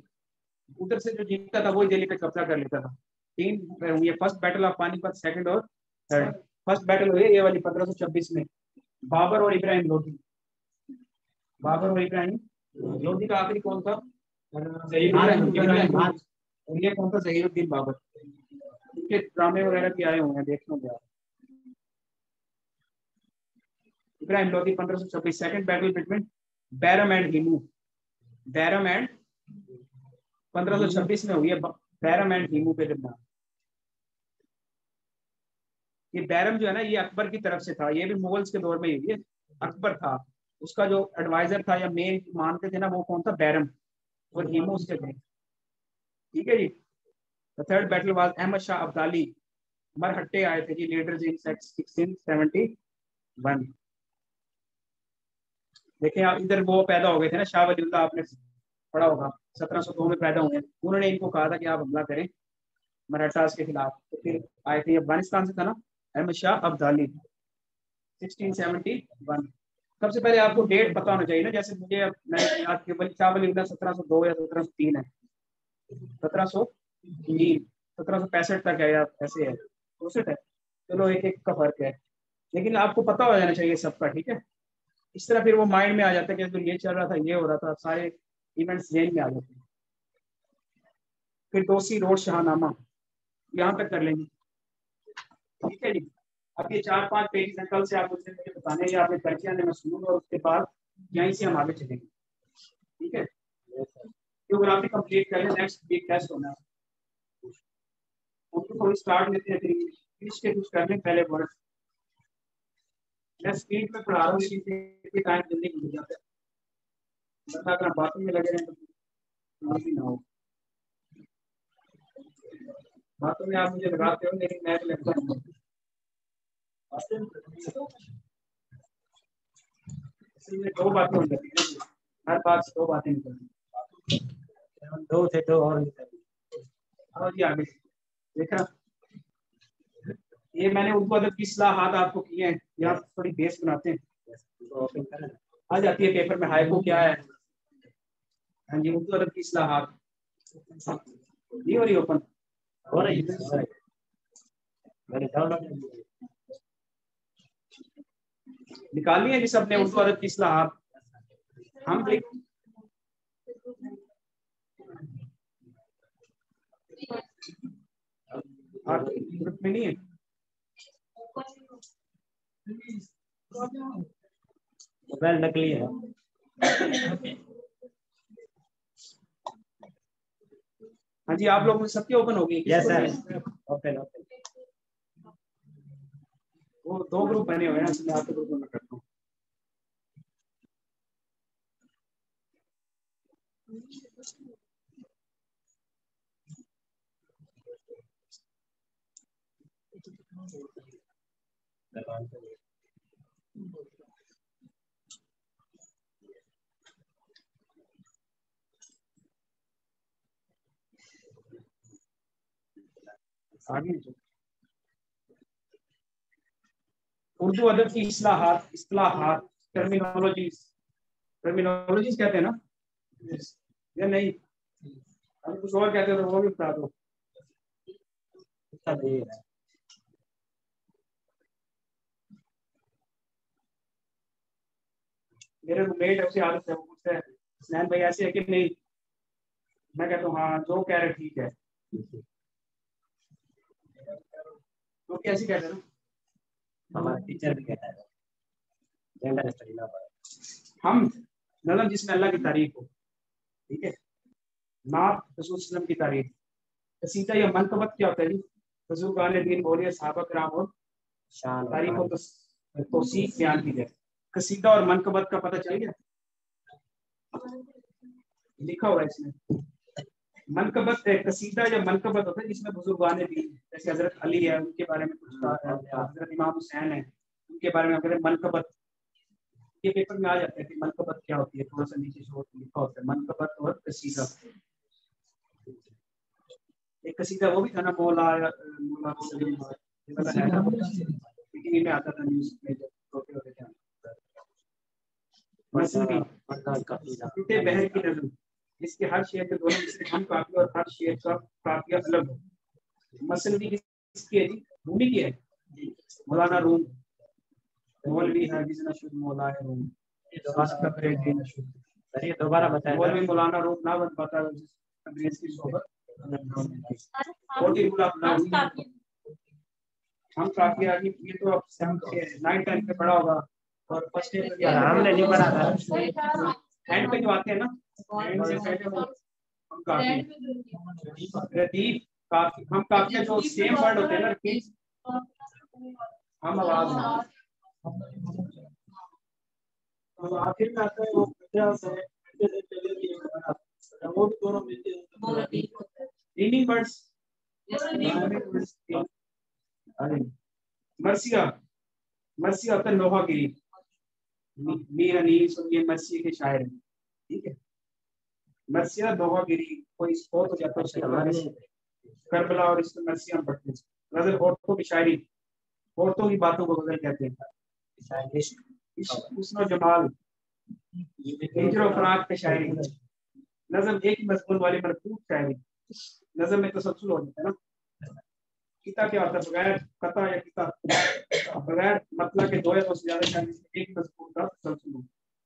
उधर से जो जीतता था वही दिल्ली पे कब्जा कर लेता था। तीन हुई है first battle of Panipat second और थर्ड फ़र्स्ट बैटल हुई ये वाली 1526 में। बाबर और इब्राहिम लोधी। बाबर और इब्राहिम लोधी का आखिरी कौन था? और ये कौन था? जहीरुद्दीन बाबर। इनके ड्रामे वगैरह भी आए हुए हैं होंगे आप इब्राहिम लोधी पंद्रह सौ छब्बीस। Second battle between Bairam and Hemu Bairam and पंद्रह सौ छब्बीस में हुई है बैरम एंड हिमू के दरमियान ये बैरम जो है ना, ये अकबर की तरफ़ से था, ये भी मुगल्स के दौर में ही अकबर था। उसका जो एडवाइजर था या मेन मानते थे ना, वो कौन था? बैरम और हीमो उसके थे। ठीक है जी? The third battle was Ahmad Shah Abdali मरहट्टे आए थे जी लीडर्स इन 1671 देखें आप, इधर वो पैदा हो गए थे ना, शाह वलीउल्लाह आपने पढ़ा होगा 1702 में पैदा हुए। उन्होंने इनको कहा था कि आप हमला करें मराठास के खिलाफ। तो फिर आए थे अफ़गानिस्तान से था ना, अहमद शाह अब्दाली। 1671 सबसे पहले आपको डेट पता होना चाहिए ना, जैसे मुझे याद शाह सत्रह सौ दो या सत्रह सौ तीन है। सत्रह सौ तीन, सत्रह सौ पैंसठ तक है या ऐसे है, चौसठ है। चलो एक एक का फ़र्क है। लेकिन आपको पता हो जाना चाहिए सबका, ठीक है? इस तरह फिर वो माइंड में आ जाता है कि तो ये चल रहा था, ये हो रहा था, सारे इवेंट्स जेन में आ जाते हैं। फिर दोसी रोड शाहनामा, यहाँ तक कर लेंगे। ठीक है जी? अब ये चार पाँच पेज कल से आप मुझे मुझे बताने या आपने करके आने में सुनूँगा, और उसके बाद यहीं से हम आगे चलेंगे। ठीक है? जियोग्राफी कंप्लीट कर लें नेक्स्ट वीक टेस्ट होना है। उनको थोड़ी स्टार्ट लेते हैं, फिर इंग्लिश के कुछ कर लें पहले वर्ड मैं स्पीड में पढ़ा रहा हूँ टाइम जल्दी मिल जाता है। बता कर बातों में लगे रहे तो भी ना हो। बातों में आप मुझे लगाते हो लेकिन मैं तो लगता हूँ इसलिए दो बातें हो जाती है। हर बात से दो बातें निकलती दो थे दो और और जी आगे। देखा? ये मैंने उनको अदब की सलाहत आपको की है यहाँ थोड़ी बेस बनाते हैं। आ जाती है पेपर में हाइको क्या है? हाँ जी उर्दू अदब की सलाहत नहीं हो रही ओपन हो रही निकाली है जिस अपने उर्दू अदब की सलाहत हम देख आप ग्रुप में नहीं है? मोबाइल नकली है। हाँ जी आप लोगों सबकी ओपन होगी यस सर ओपन ओपन वो दो ग्रुप बने हुए हैं इसलिए आपके ग्रुप में करता हूँ। आगे जो उर्दू अदब की इस्लाहात इस्लाहात टर्मिनोलॉजीज टर्मिनोलॉजीज कहते हैं ना? या नहीं? हम कुछ और कहते हैं तो वो भी बता दो सब ये है मेरे रूममेट है उसे आदत है वो पूछता है स्नैन भाई ऐसे है कि नहीं? मैं कहता हूँ हाँ जो कह रहे ठीक है। तो कैसे कहते हैं ना? हमारा टीचर भी कहता है जेंडर स्टडी ना हम नजम जिसमें अल्लाह की तारीफ़ हो ठीक है? नात रसूल की तारीफ़। कसीदा या मनकबत क्या होता है जी? रसूल दीन बोलिए साहबा कराम और शान और तारीफ़ मान। और तस- तौसीफ बयान की जाए कसीदा और मनकबत का पता चल गया? लिखा हुआ इसमें। मनकबत कसीदा या मनकबत होता है जिसमें बुजुर्गान दी जैसे हज़रत अली है, उनके बारे में कुछ कहा है। हज़रत इमाम हुसैन है, उनके बारे में अगर मनकबत ये पेपर में आ जाता है कि मनकबत क्या होती है, थोड़ा सा नीचे शोर लिखा होता है। मनकबत और कसीदा। एक कसीदा वो भी था ना, मौला मौला में आता था न्यूज़ में, जब छोटे होते थे बहर की नजम जिसके हर शेर के दोनों हम काफ़ी और हर शेर का काफिया अलग हो। मसली किसकी है जी? रूमी की है? मौलाना रूम। मौलवी है जिसना शुद्ध मौला है रूम। दोबारा बताया मौलवी मौलाना रूम ना बन पाता है अंग्रेज़ की सोबत ना हुई हम काफ़ी आगे ये तो अब नाइन टेन पे पढ़ा होगा। और फ़र्स्ट ईयर में यार, हमने नहीं पढ़ा था। एंड पे जो आते हैं ना? वो हम काफ़ी हम काफ़ी जो सेम वर्ड होते हैं ना हम आवाज़ में। आखिर में आता है वो प्रयास है जैसे चले गए हमारा वो भी दोनों मिलते हैं। रीडिंग वर्ड्स मर्सिया मर्सिया होता है लोहागिरी मीर अनीस और ये मर्सिया के शायर हैं ठीक है मर्सिया लोहागिरी कोई स्पोर्ट हो जाता है करबला और इसमें मर्सिया पढ़ते हैं गज़ल औरतों की शायरी औरतों की बातों को गज़ल कहते हैं इश्क, जमाल. हिजर फराक पे शायरी. नजम एक ही मजमून वाली मरकूब शायरी. नजम में तसलसल हो जाता है ना? किता होता है बगैर कता या किता बगैर मतलब के दो या दो से ज़्यादा एक ही का तसलसल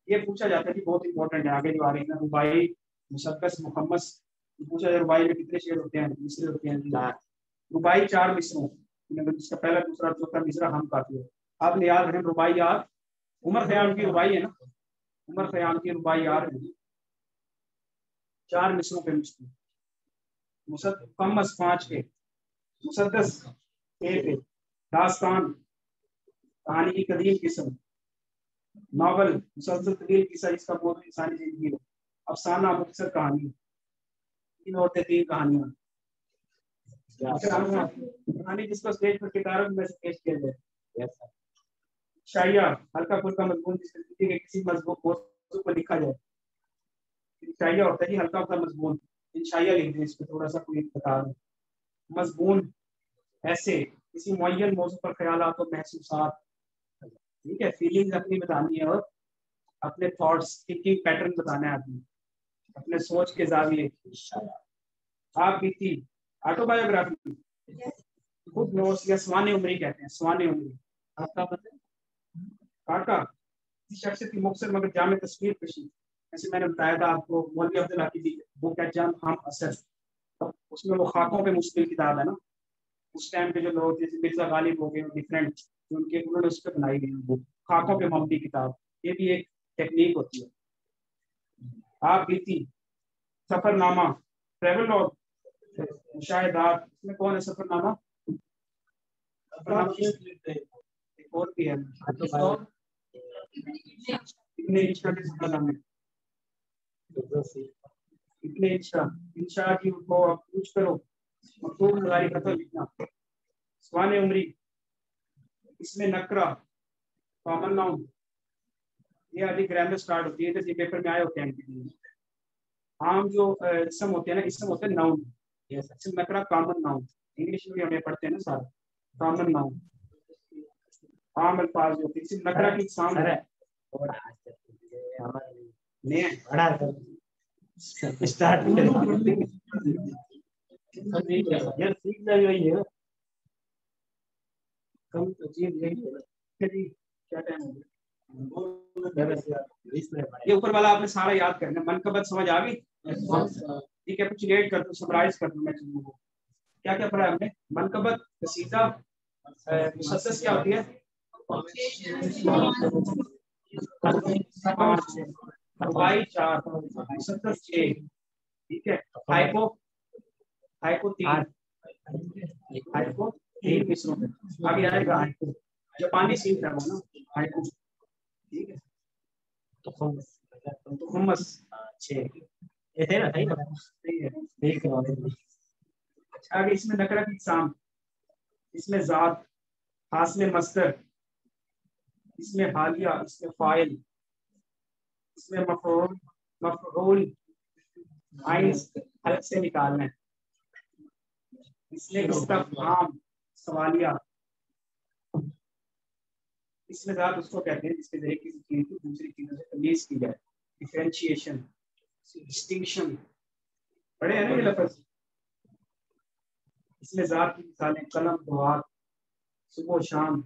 ये पूछा जाता है कि बहुत इंपॉर्टेंट है। आगे जो आ रही है रुबाई मुशक्कस मुहम्मस पूछा जाए रुबाई में कितने शेर होते हैं, मिसरे होते हैं रुबाई चार मिसरों जिसका पहला दूसरा, चौथा मिसरा, हम काफ़ी है आपने याद रखें, रुबाई याद, उमर खयाम की रुबाई है ना? उमर खयाम की रुबाई याद है। चार मिसरों पे मुश्किल मुसद कमस पाँच पे मुसद्दस छह पे दास्तान कहानी की कदीम किस्म नॉवल मुसलसल तवील किस्सा जिसका मौजूद इंसानी ज़िंदगी हो अफसाना मुख्तर कहानी तीन औरतें तीन कहानियाँ। कहानी जिसको स्टेज पर कितारों में पेश किया जाए हल्का फुल्का मजमून जिस ज़िंदगी के किसी मज़बूत मौजूद पर लिखा जाए। शाइया होता है हल्का फुल्का मजमून इन लिख दें इस पर थोड़ा सा कोई बता दें। मजमून ऐसे किसी मुन मौजूद पर ख्याल और महसूस ठीक है फीलिंग्स अपनी बतानी है और अपने थॉट्स थिंकिंग पैटर्न बताना है आदमी। अपने सोच के जाविए आप बीती ऑटोबायोग्राफी खुद नोट्स या स्वान उम्री कहते हैं स्वान उम्री। आपका पता काका इस शख्स की मुख्तर मगर जाम तस्वीर कशी जैसे मैंने बताया था आपको मौलवी अब्दुल्ला की बुक है जाम हम असर। उसमें वो खाकों पे मुश्किल किताब है ना। उस टाइम पे जो लोग जैसे मिर्ज़ा गालिब हो गए डिफरेंट उनके उन्होंने उस पर बनाई गई बुक खाकों पे ममती किताब। ये भी एक टेक्निक होती है। आप बीती सफरनामा ट्रेवल लॉग मुशाहिदात इसमें कौन है सफरनामा? एक और भी है। सफरनामा कितने इंच का इंशा की उनको आप पूछ करो मकतूब मुजारी का तो लिखना स्वान उमरी इसमें नकरा कॉमन नाउन ये अभी ग्रामर स्टार्ट होती है जैसे पेपर में आए होते हैं आम जो इसम होते हैं ना इसम होते हैं नाउन यस नकरा कॉमन नाउन इंग्लिश में भी हमें पढ़ते हैं ना सारा कॉमन नाउन आम अल्फाज होते हैं नकरा की इकसाम है स्टार्ट ये ऊपर वाला आपने सारा याद करना मन का बद समझ आ गई? ठीक है रेट कर दो समराइज कर दो मैं चीज़ों को क्या क्या पढ़ा हमने? मन का बद कसीदा मुसस्सस क्या होती है? चार ठीक है? हाइपो? हाइपो तीन। हाइपो तीन मिसरों में आगे आएगा जापानी सीख रहा ना। हाइपो। ठीक है। तो खुमस छः ये थे ना सही ना सही है। देख अच्छा आगे इसमें नकरा की शाम इसमें जात। हासिल मस्तर। इसमें हालिया। इसमें फ़ाइल। इसमें मफरूल मफरूल आइंस अलग से निकालना है। इसमें इस्तफहाम सवालिया। इसमें ज़्यादा उसको कहते हैं जिसके ज़रिए किसी चीज़ को दूसरी चीज़ों से तमीज की जाए। डिफ्रेंशिएशन डिस्टिंक्शन बड़े हैं ना ये लफ्ज? इसमें ज़ात की मिसालें कलम दुआ सुबह शाम।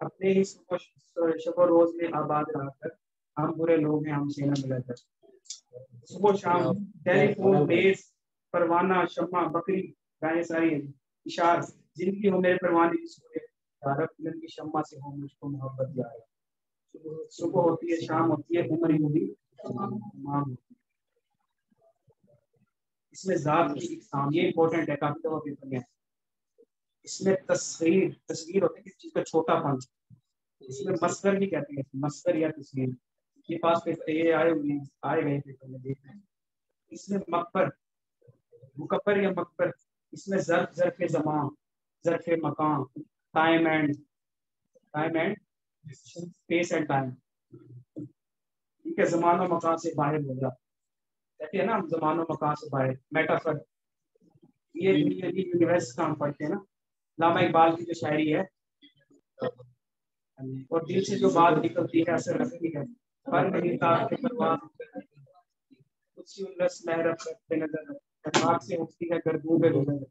अपने ही सुबह शब रोज में आबाद रहकर हम बुरे लोग हैं हमसे न मिला कर सुबह शाम टेलीफोन बेस परवाना शम्मा बकरी गाय सारी इशार ज़िंदगी हो मेरे परवाने की सूरत तारक की शम्मा से हो मुझको मोहब्बत जाए सुबह होती है शाम होती है उम्र यूँ तमाम इसमें जात की इकसाम ये इंपॉर्टेंट है काफ़ी दफ़ा पेपर में इसमें तस्वीर तस्वीर होती है किसी चीज़ का छोटा पन। इसमें मस्कर भी कहते हैं, मस्कर या तस्वीर। ये पास पेपर ये आए हुए आए गए पेपर में देख रहे हैं। इसमें मकबर मुकबर या मकबर, इसमें जर्फ जर्फ जमा जर्फ मकान, time and time and space and time ठीक है, जमानो मकान से बाहर हो गया। कहते हैं ना, हम जमानो मकान से बाहर मेटाफर ये यूनिवर्स का हम पढ़ते हैं ना। लामा इकबाल की जो शायरी है। और दिल से जो बात निकलती है असर रखती है पर नहीं करते नज़र। से उठती है गर्दूबे गुजर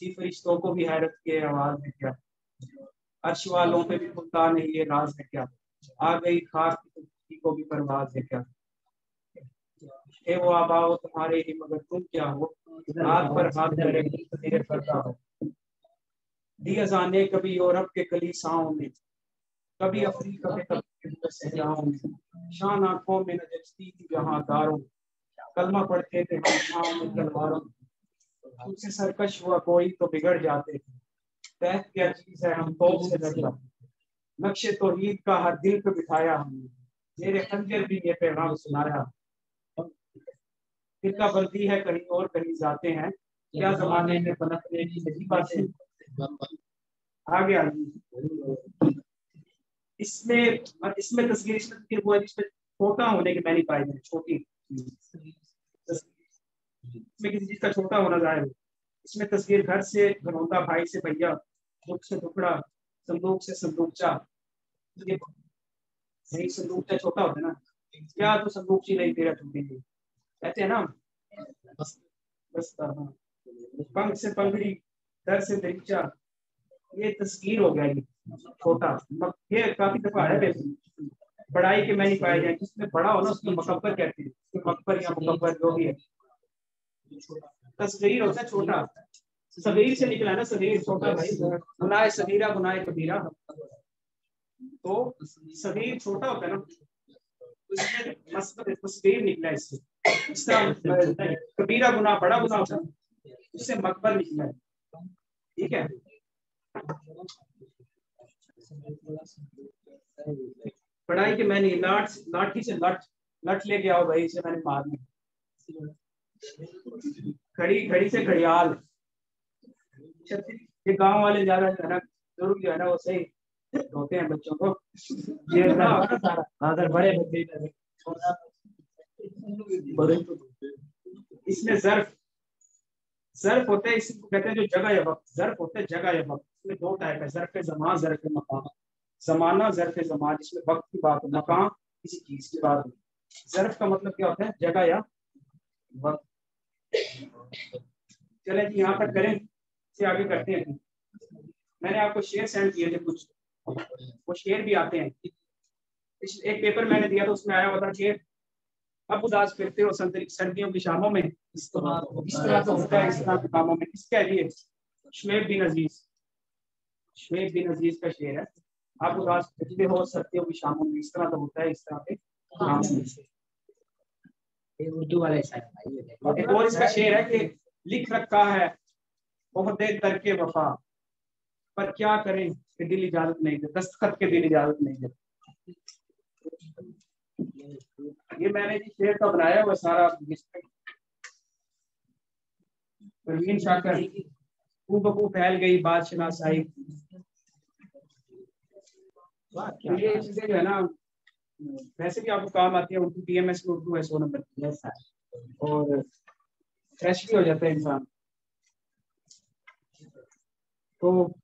थी फरिश्तों को भी हैरत आवाज़ है क्या? अर्श वालों पे भी नहीं ये राज है क्या? आ गई खास की भी परवाज है क्या? वो आबाओ, तुम्हारे ही मगर तुम क्या हो? हाथ पर हाथ धरे करता हो दी अजाने, कभी यूरोप के कलीसाओं में, कभी अफ्रीका के कभी में, शान आँखों में नजस्ती थी जहाँ दारों, कलमा पढ़ते थे हम में तलवारों उनसे सरकश हुआ, कोई तो बिगड़ जाते थे। तहत क्या चीज़ है, हम तो से डर नक्शे तो ईद का हर दिल पे बिठाया हमने। मेरे खंजर भी ये पैगाम सुनाया। फिर फिरका बर्दी है, कहीं और कहीं जाते हैं। क्या जमाने में पनपने की सही बातें? इसमें इसमें तस्वीर इसमें तस्वीर वो है जिसमें छोटा होने के मैंने पाए हैं छोटी। इसमें किसी चीज़ का छोटा होना जाए इसमें तस्वीर घर से घरौंदा भाई से, भैया, दुख से टुकड़ा संदूक से संदूकचा। नहीं, संदूकचा छोटा होता है ना। क्या तो संदूकची नहीं, तेरा टूटेगी कहते हैं ना, बस बस हाँ। पंख से पंगड़ी दर से दरीचा ये तस्वीर हो गया छोटा। ये काफ़ी दफ़ा है बड़ाई के मैंने पाए जाए जिसमें बड़ा हो ना उसको मकबर कहते हैं। मकबर या मुकबर जो भी है। तस्वीर होता है छोटा। सगीर से निकला ना, सगीर छोटा भाई। गुनाह सगीरा गुनाह कबीरा। तो सगीर छोटा होता है ना। तस्वीर निकला इससे। इस तरह कबीरा गुनाह बड़ा गुनाह होता है। उससे मकबर निकला है। ठीक है। पढ़ाई के मैंने लाठ, लाठी से लट लट लेके आओ भाई से मैंने मारनी खड़ी खड़ी से घड़ियाल। ये गाँव वाले ज़्यादा जो है ना? ज़रूर जो है ना वो सही। होते हैं बच्चों को। ये अगर बड़े बड़े इसमें जर्फ जर्फ होते हैं इसको कहते हैं जो जगह या वक्त। जर्फ होते हैं, जगह या वक्त। इसमें दो टाइप है, जर्फ जमा, जर्फ मकान जमाना, जर्फ जमा, जिसमें वक्त की बात हो किसी चीज़ की बात हो। जर्फ का मतलब क्या होता है? जगह या वक्त। चले जी, यहाँ तक करें से आगे करते हैं। मैंने आपको शेयर सेंड किए थे कुछ। वो शेयर भी आते हैं। एक पेपर मैंने दिया था, उसमें आया हुआ था कि अब उदास फिरते हो सर्दियों की शामों में। इस तरह तो होता है इस तरह के कामों में। किसके लिए शुएब बिन अज़ीज़ शुएब बिन अज़ीज़ का शेर है। आप उदास हो सर्दियों की शामों में इस तरह तो होता है इस तरह के कामों में। उर्दू वाले और इसका शेर है कि लिख रखा है बहुत देर वफा। पर क्या करें कि दिल इजाज़त नहीं दे दस्तखत के दिल इजाज़त नहीं दे। ये मैंने जी शेर का बनाया हुआ सारा परवीन शाकर खूब बखू फैल गई बात शनासाई ये चीज़ें जो है ना, वैसे भी आपको काम आती है उर्दू टीएमएस में उर्दू है सौ नंबर और फ्रेश भी हो जाता है इंसान। तो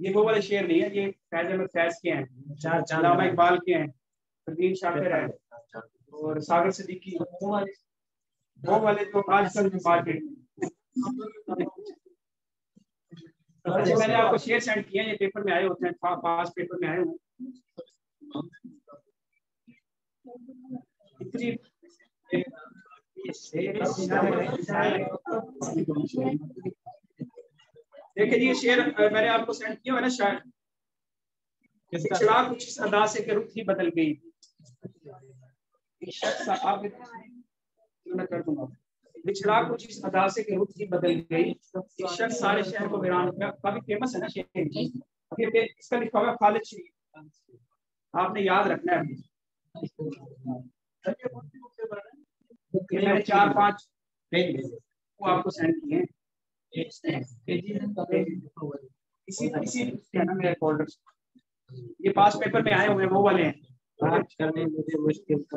ये वो वाले शेर नहीं है, ये फैज अहमद फैज के हैं। चार इकबाल के हैं। प्रदीन शाकिर है। और सागर सिद्दीकी। वो वाले वो वाले जो आजकल मार्केट में मैंने आपको शेयर सेंड किया ये पेपर में आए होते हैं पास पेपर में आए हुए देखिए जी शेर मैंने आपको सेंड किया है ना शायद पिछड़ा कुछ अदा से रुख ही बदल गई। मैं कर दूँगा बिछड़ा कुछ इस अदा से रुख ही बदल गई। एक शख्स सारे शहर को वीरान किया काफ़ी फ़ेमस है ना शेर अभी इसका लिखा हुआ खालिद शरीफ। आपने याद रखना है मैंने चार पाँच वो आपको सेंड किए हैं। इसी इसी है ना मेरे फोल्डर ये पास पेपर में आए हुए वो वाले हैं।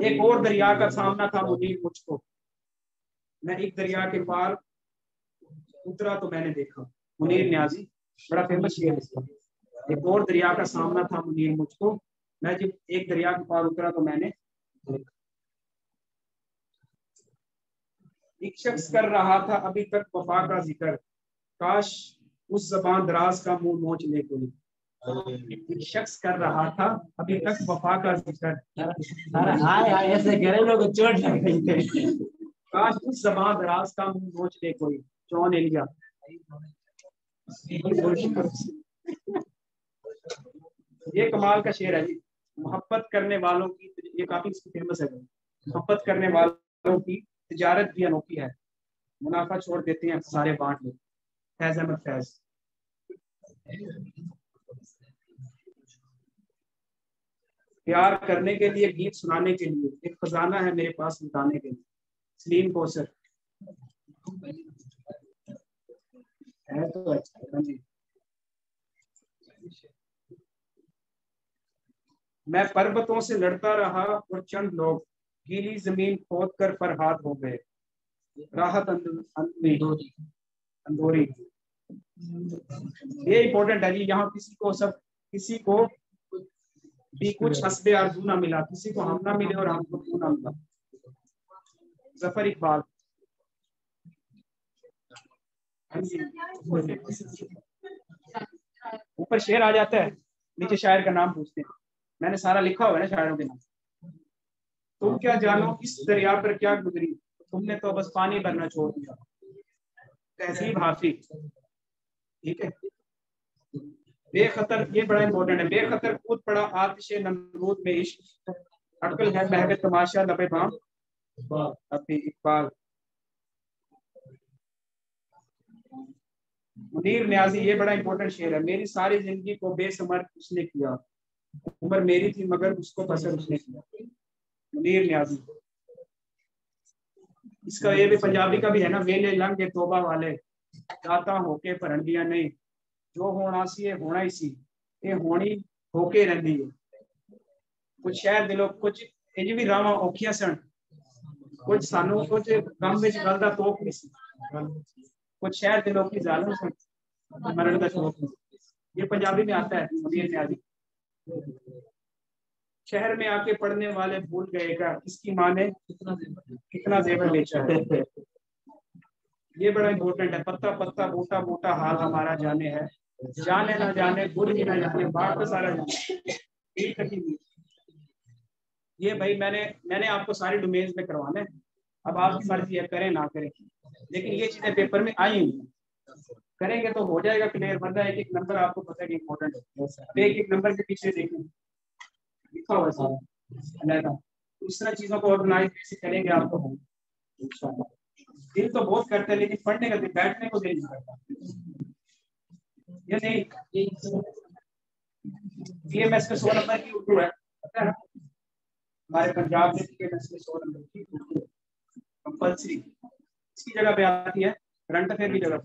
एक और दरिया का सामना था मुझे मुझको। मैं एक दरिया के पार उतरा तो मैंने देखा, मुनीर न्याजी बड़ा फ़ेमस शेर इसका। एक और दरिया का सामना था मुनीर मुझको। मैं जब एक दरिया के पार उतरा तो मैंने देखा। एक शख्स कर रहा था, अभी तक वफा का ज़िक्र। काश उस जबान दराज का मुँह नोच ले कोई। एक शख्स कर रहा था, अभी तक वफा का ज़िक्र। ऐसे लोग, चोट लग गई काश उस जबान दराज का मुँह नोच ले कोई। जॉन एलिया ये कमाल का शेर है जी। मोहब्बत करने वालों की ये काफ़ी फ़ेमस है। मोहब्बत करने वालों की तिजारत भी अनोखी है। मुनाफा छोड़ देते हैं सारे बांट ले। फैज अहमद फैज। प्यार करने के लिए गीत सुनाने के लिए। एक खजाना है मेरे पास बताने के लिए। सलीम कोसर है तो अच्छा हाँ जी। मैं पर्वतों से लड़ता रहा और चंद लोग गीली ज़मीन खोद कर फरहाद हो गए। राहत अंदोरी ये इंपॉर्टेंट है जी, यहाँ किसी को सब, किसी को भी कुछ हसबे आरज़ू ना मिला, किसी को हम ना मिले और हमको तू ना मिला? ज़फ़र इकबाल हाँ ऊपर शेर आ जाता है, नीचे शायर का नाम पूछते हैं। मैंने सारा लिखा हुआ है ना शायरों के नाम। तुम क्या जानो, इस दरिया पर क्या गुजरी? तुमने तो बस पानी भरना छोड़ दिया। तहजीब हाफी ठीक है? बेखतर, ये बड़ा इंपॉर्टेंट है। बेखतर, कूद पड़ा आतिश नमरूद में इश्क। अटकल है महग तमाशा लबे बाम। इकबाल मुनीर न्याजी, ये बड़ा इंपॉर्टेंट शेर है। मेरी सारी ज़िंदगी को बेसमर उसने किया। उम्र मेरी थी, मगर उसको पसंद उसने किया। मुनीर न्याजी। इसका ये भी पंजाबी का भी है ना वेले लंग तोबा वाले। जाता होके भरंडिया नहीं। जो होना सी, ये होना ही सी। ये होनी होके रही है। कुछ शहर दिलो, कुछ इंज भी रावा औखिया सन। कुछ सानू कुछ गम विच गल दा तोख नहीं। शहर दे लोग की जालम सन मरण का शौक नहीं ये पंजाबी में आता है मुदीर न्याजी। शहर में आके पढ़ने वाले भूल गए का इसकी माँ ने कितना जेवर बेचा है? ये बड़ा इम्पोर्टेंट है, पत्ता पत्ता, मोटा मोटा हाल हमारा जाने है। जाने ना जाने भूल ही ना जाने बाहर तो सारा जाने। ये भाई मैंने मैंने आपको सारे डोमेन्स में करवाना है। अब आपकी मर्ज़ी है करें ना करें। लेकिन ये चीज़ें पेपर में आई हुई करेंगे तो हो जाएगा क्लियर वरना एक एक नंबर आपको पता है कि इम्पोर्टेंट है। एक एक नंबर के पीछे देखें। लिखा हुआ सारा इस तरह चीज़ों को ऑर्गेनाइज कैसे करेंगे आपको? दिल तो बहुत करते हैं लेकिन पढ़ने का दिल बैठने को दिल नहीं करता। ये नहीं। बीएमएस में सौ नंबर की उर्दू है। पता है? हमारे पंजाब में बीएमएस में सौ नंबर की कंपल्सरी इसकी जगह पे आती है करंट अफेयर की जगह।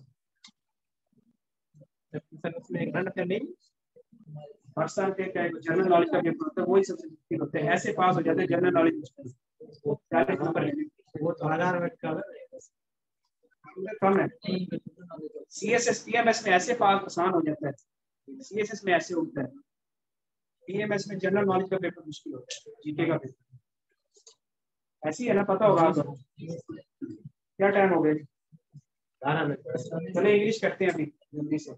सर उसमें करंट अफेयर नहीं हर साल के क्या जनरल नॉलेज का पेपर होता है वही सबसे मुश्किल होते हैं ऐसे पास हो जाते हैं जनरल नॉलेज मुश्किल चालीस नंबर वो तो हज़ार मिनट का कम है। C S S P M S में ऐसे पास आसान हो जाता है। सी एस एस में ऐसे होता है। पी एम एस में जनरल नॉलेज का पेपर मुश्किल होता है जीके का पेपर ऐसी है ना, पता होगा आपको। क्या टाइम हो गया चले इंग्लिश करते हैं अभी, जल्दी से।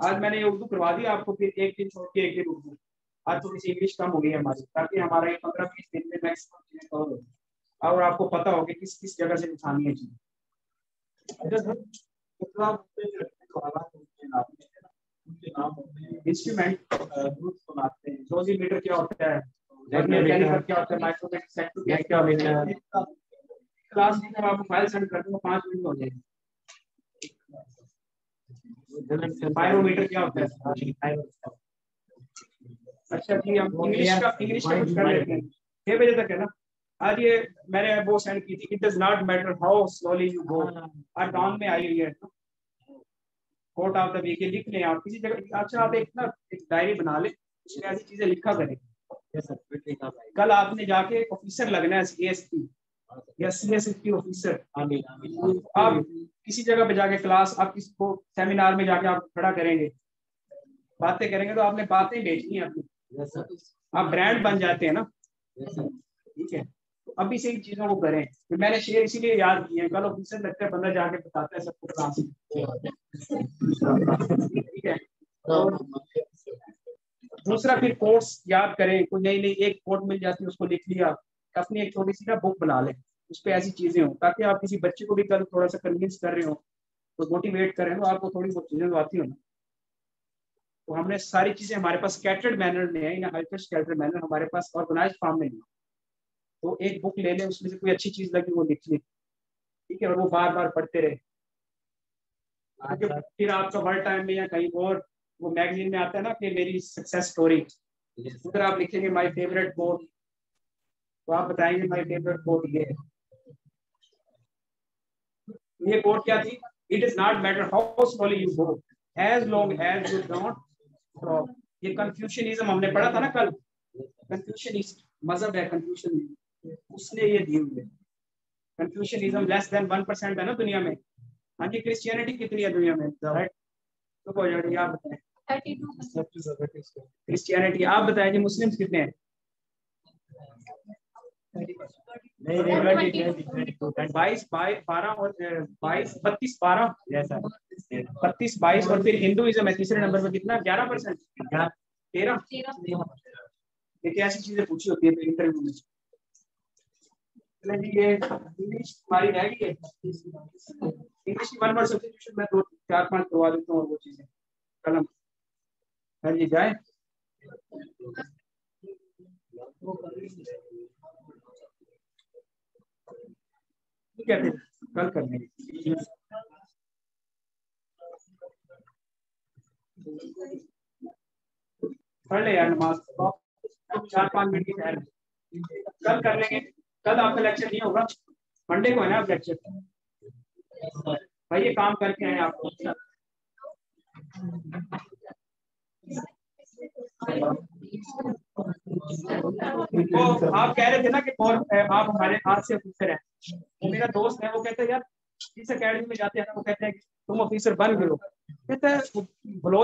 आज मैंने ये उर्दू करवा दिया आपको फिर एक दिन छोड़ के एक दिन उर्दू। आज थोड़ी सी इंग्लिश कम हो गई हमारी, ताकि हमारा ये पंद्रह बीस दिन में मैक्सिमम चीज़ें कवर हो। और आपको पता हो कि किस किस जगह से उठानी है चीज़ इंस्ट्रूमेंट सुनाते हैं। जोजी मीटर क्या होता है? क्या होता है? माइक्रोमीटर क्या होता है? क्लास में जब आपको फ़ाइल सेंड कर दूँगा पाँच मिनट में हो जाएगी। क्या होता है? अच्छा जी हम इंग्लिश का इंग्लिश का कुछ कर लेते हैं। छह बजे तक है ना? आज ये मैंने वो सेंड की थी। It does not matter how slowly you go आज डाउन में आई हुई है। कोट ऑफ़ द वीक लिख लें आप किसी जगह अच्छा आप एक ना एक डायरी बना ले उसमें ऐसी चीज़ें लिखा करें। कल आपने जाके ऑफिसर लगना है सी एस पी या सी एस की ऑफिसर आप किसी जगह पे जाके क्लास आप किसी को सेमिनार में जाके आप खड़ा करेंगे? बातें करेंगे तो आपने बातें बेचनी है अपनी। आप ब्रांड बन जाते हैं ना। ठीक है। अभी से इन चीज़ों को करें। तो मैंने शेयर इसीलिए याद किए हैं। कल ऑफिसर लगता है बंदा जाके बताता है सबको ठीक है? तो दूसरा फिर कोर्स याद करें। कोई नई नई एक कोड मिल जाती है, उसको लिख लिया। अपनी एक छोटी सी ना बुक बना लें। उस पर ऐसी चीज़ें हो, ताकि आप किसी बच्चे को भी कल थोड़ा सा कन्विंस कर रहे हो तो मोटिवेट कर रहे हो, आपको थोड़ी बहुत चीज़ें तो आती हो ना। तो हमने सारी चीज़ें हमारे पास स्कैटर्ड मैनर में है। हाइपर स्कैटर्ड मैनर हमारे पास ऑर्गेनाइज फॉर्म में नहीं तो एक बुक ले लें उसमें से कोई अच्छी चीज़ लगी वो लिख लें। ठीक है और वो बार बार पढ़ते रहे। फिर आपका वर्ल्ड टाइम में या कहीं और वो मैगजीन में आता है ना कि मेरी सक्सेस स्टोरी उधर आप लिखेंगे माय फेवरेट कोट तो आप बताएँगे माय फेवरेट कोट ये है। ये कोट क्या थी? It is not matter how slowly you go as long as you don't ये कंफ्यूशनिज्म हमने पढ़ा था ना कल। कंफ्यूशनिस्ट मज़हब है कंफ्यूशन उसने ये दिए हुए। Confucianism less than one percent है ना दुनिया में? हाँ जी क्रिश्चियनिटी कितनी है दुनिया में? तो आप बताएँ। क्रिश्चियनिटी आप बताएँ जी मुस्लिम्स कितने हैं? बाईस बारह और बाईस बत्तीस बारह? बत्तीस बाईस और फिर हिंदुइज्म है तीसरे नंबर पर कितना? ग्यारह परसेंट? तेरह? देखिए ऐसी चीज़ें पूछी होती है इंटरव्यू में। इंग्लिश हमारी रह गई है इंग्लिश की मैं चार पाँच करवा देता हूँ वो चीज़ें। कलम। हाँ जाए। फिर, कल कर लेंगे पढ़ ले यार नमाज़। चार पाँच मिनट की ठहर कल कर लेंगे। कल आपका लेक्चर नहीं होगा। मंडे को है ना आप लेक्चर भाई, ये काम करके आए आपको तो आप कह रहे थे ना कि और आप हमारे हाथ से ऑफिसर हैं। वो मेरा दोस्त है, वो कहते हैं, यार इस अकेडमी में जाते हैं ना, वो कहते हैं तुम ऑफिसर बन गए कहते हैं बलोच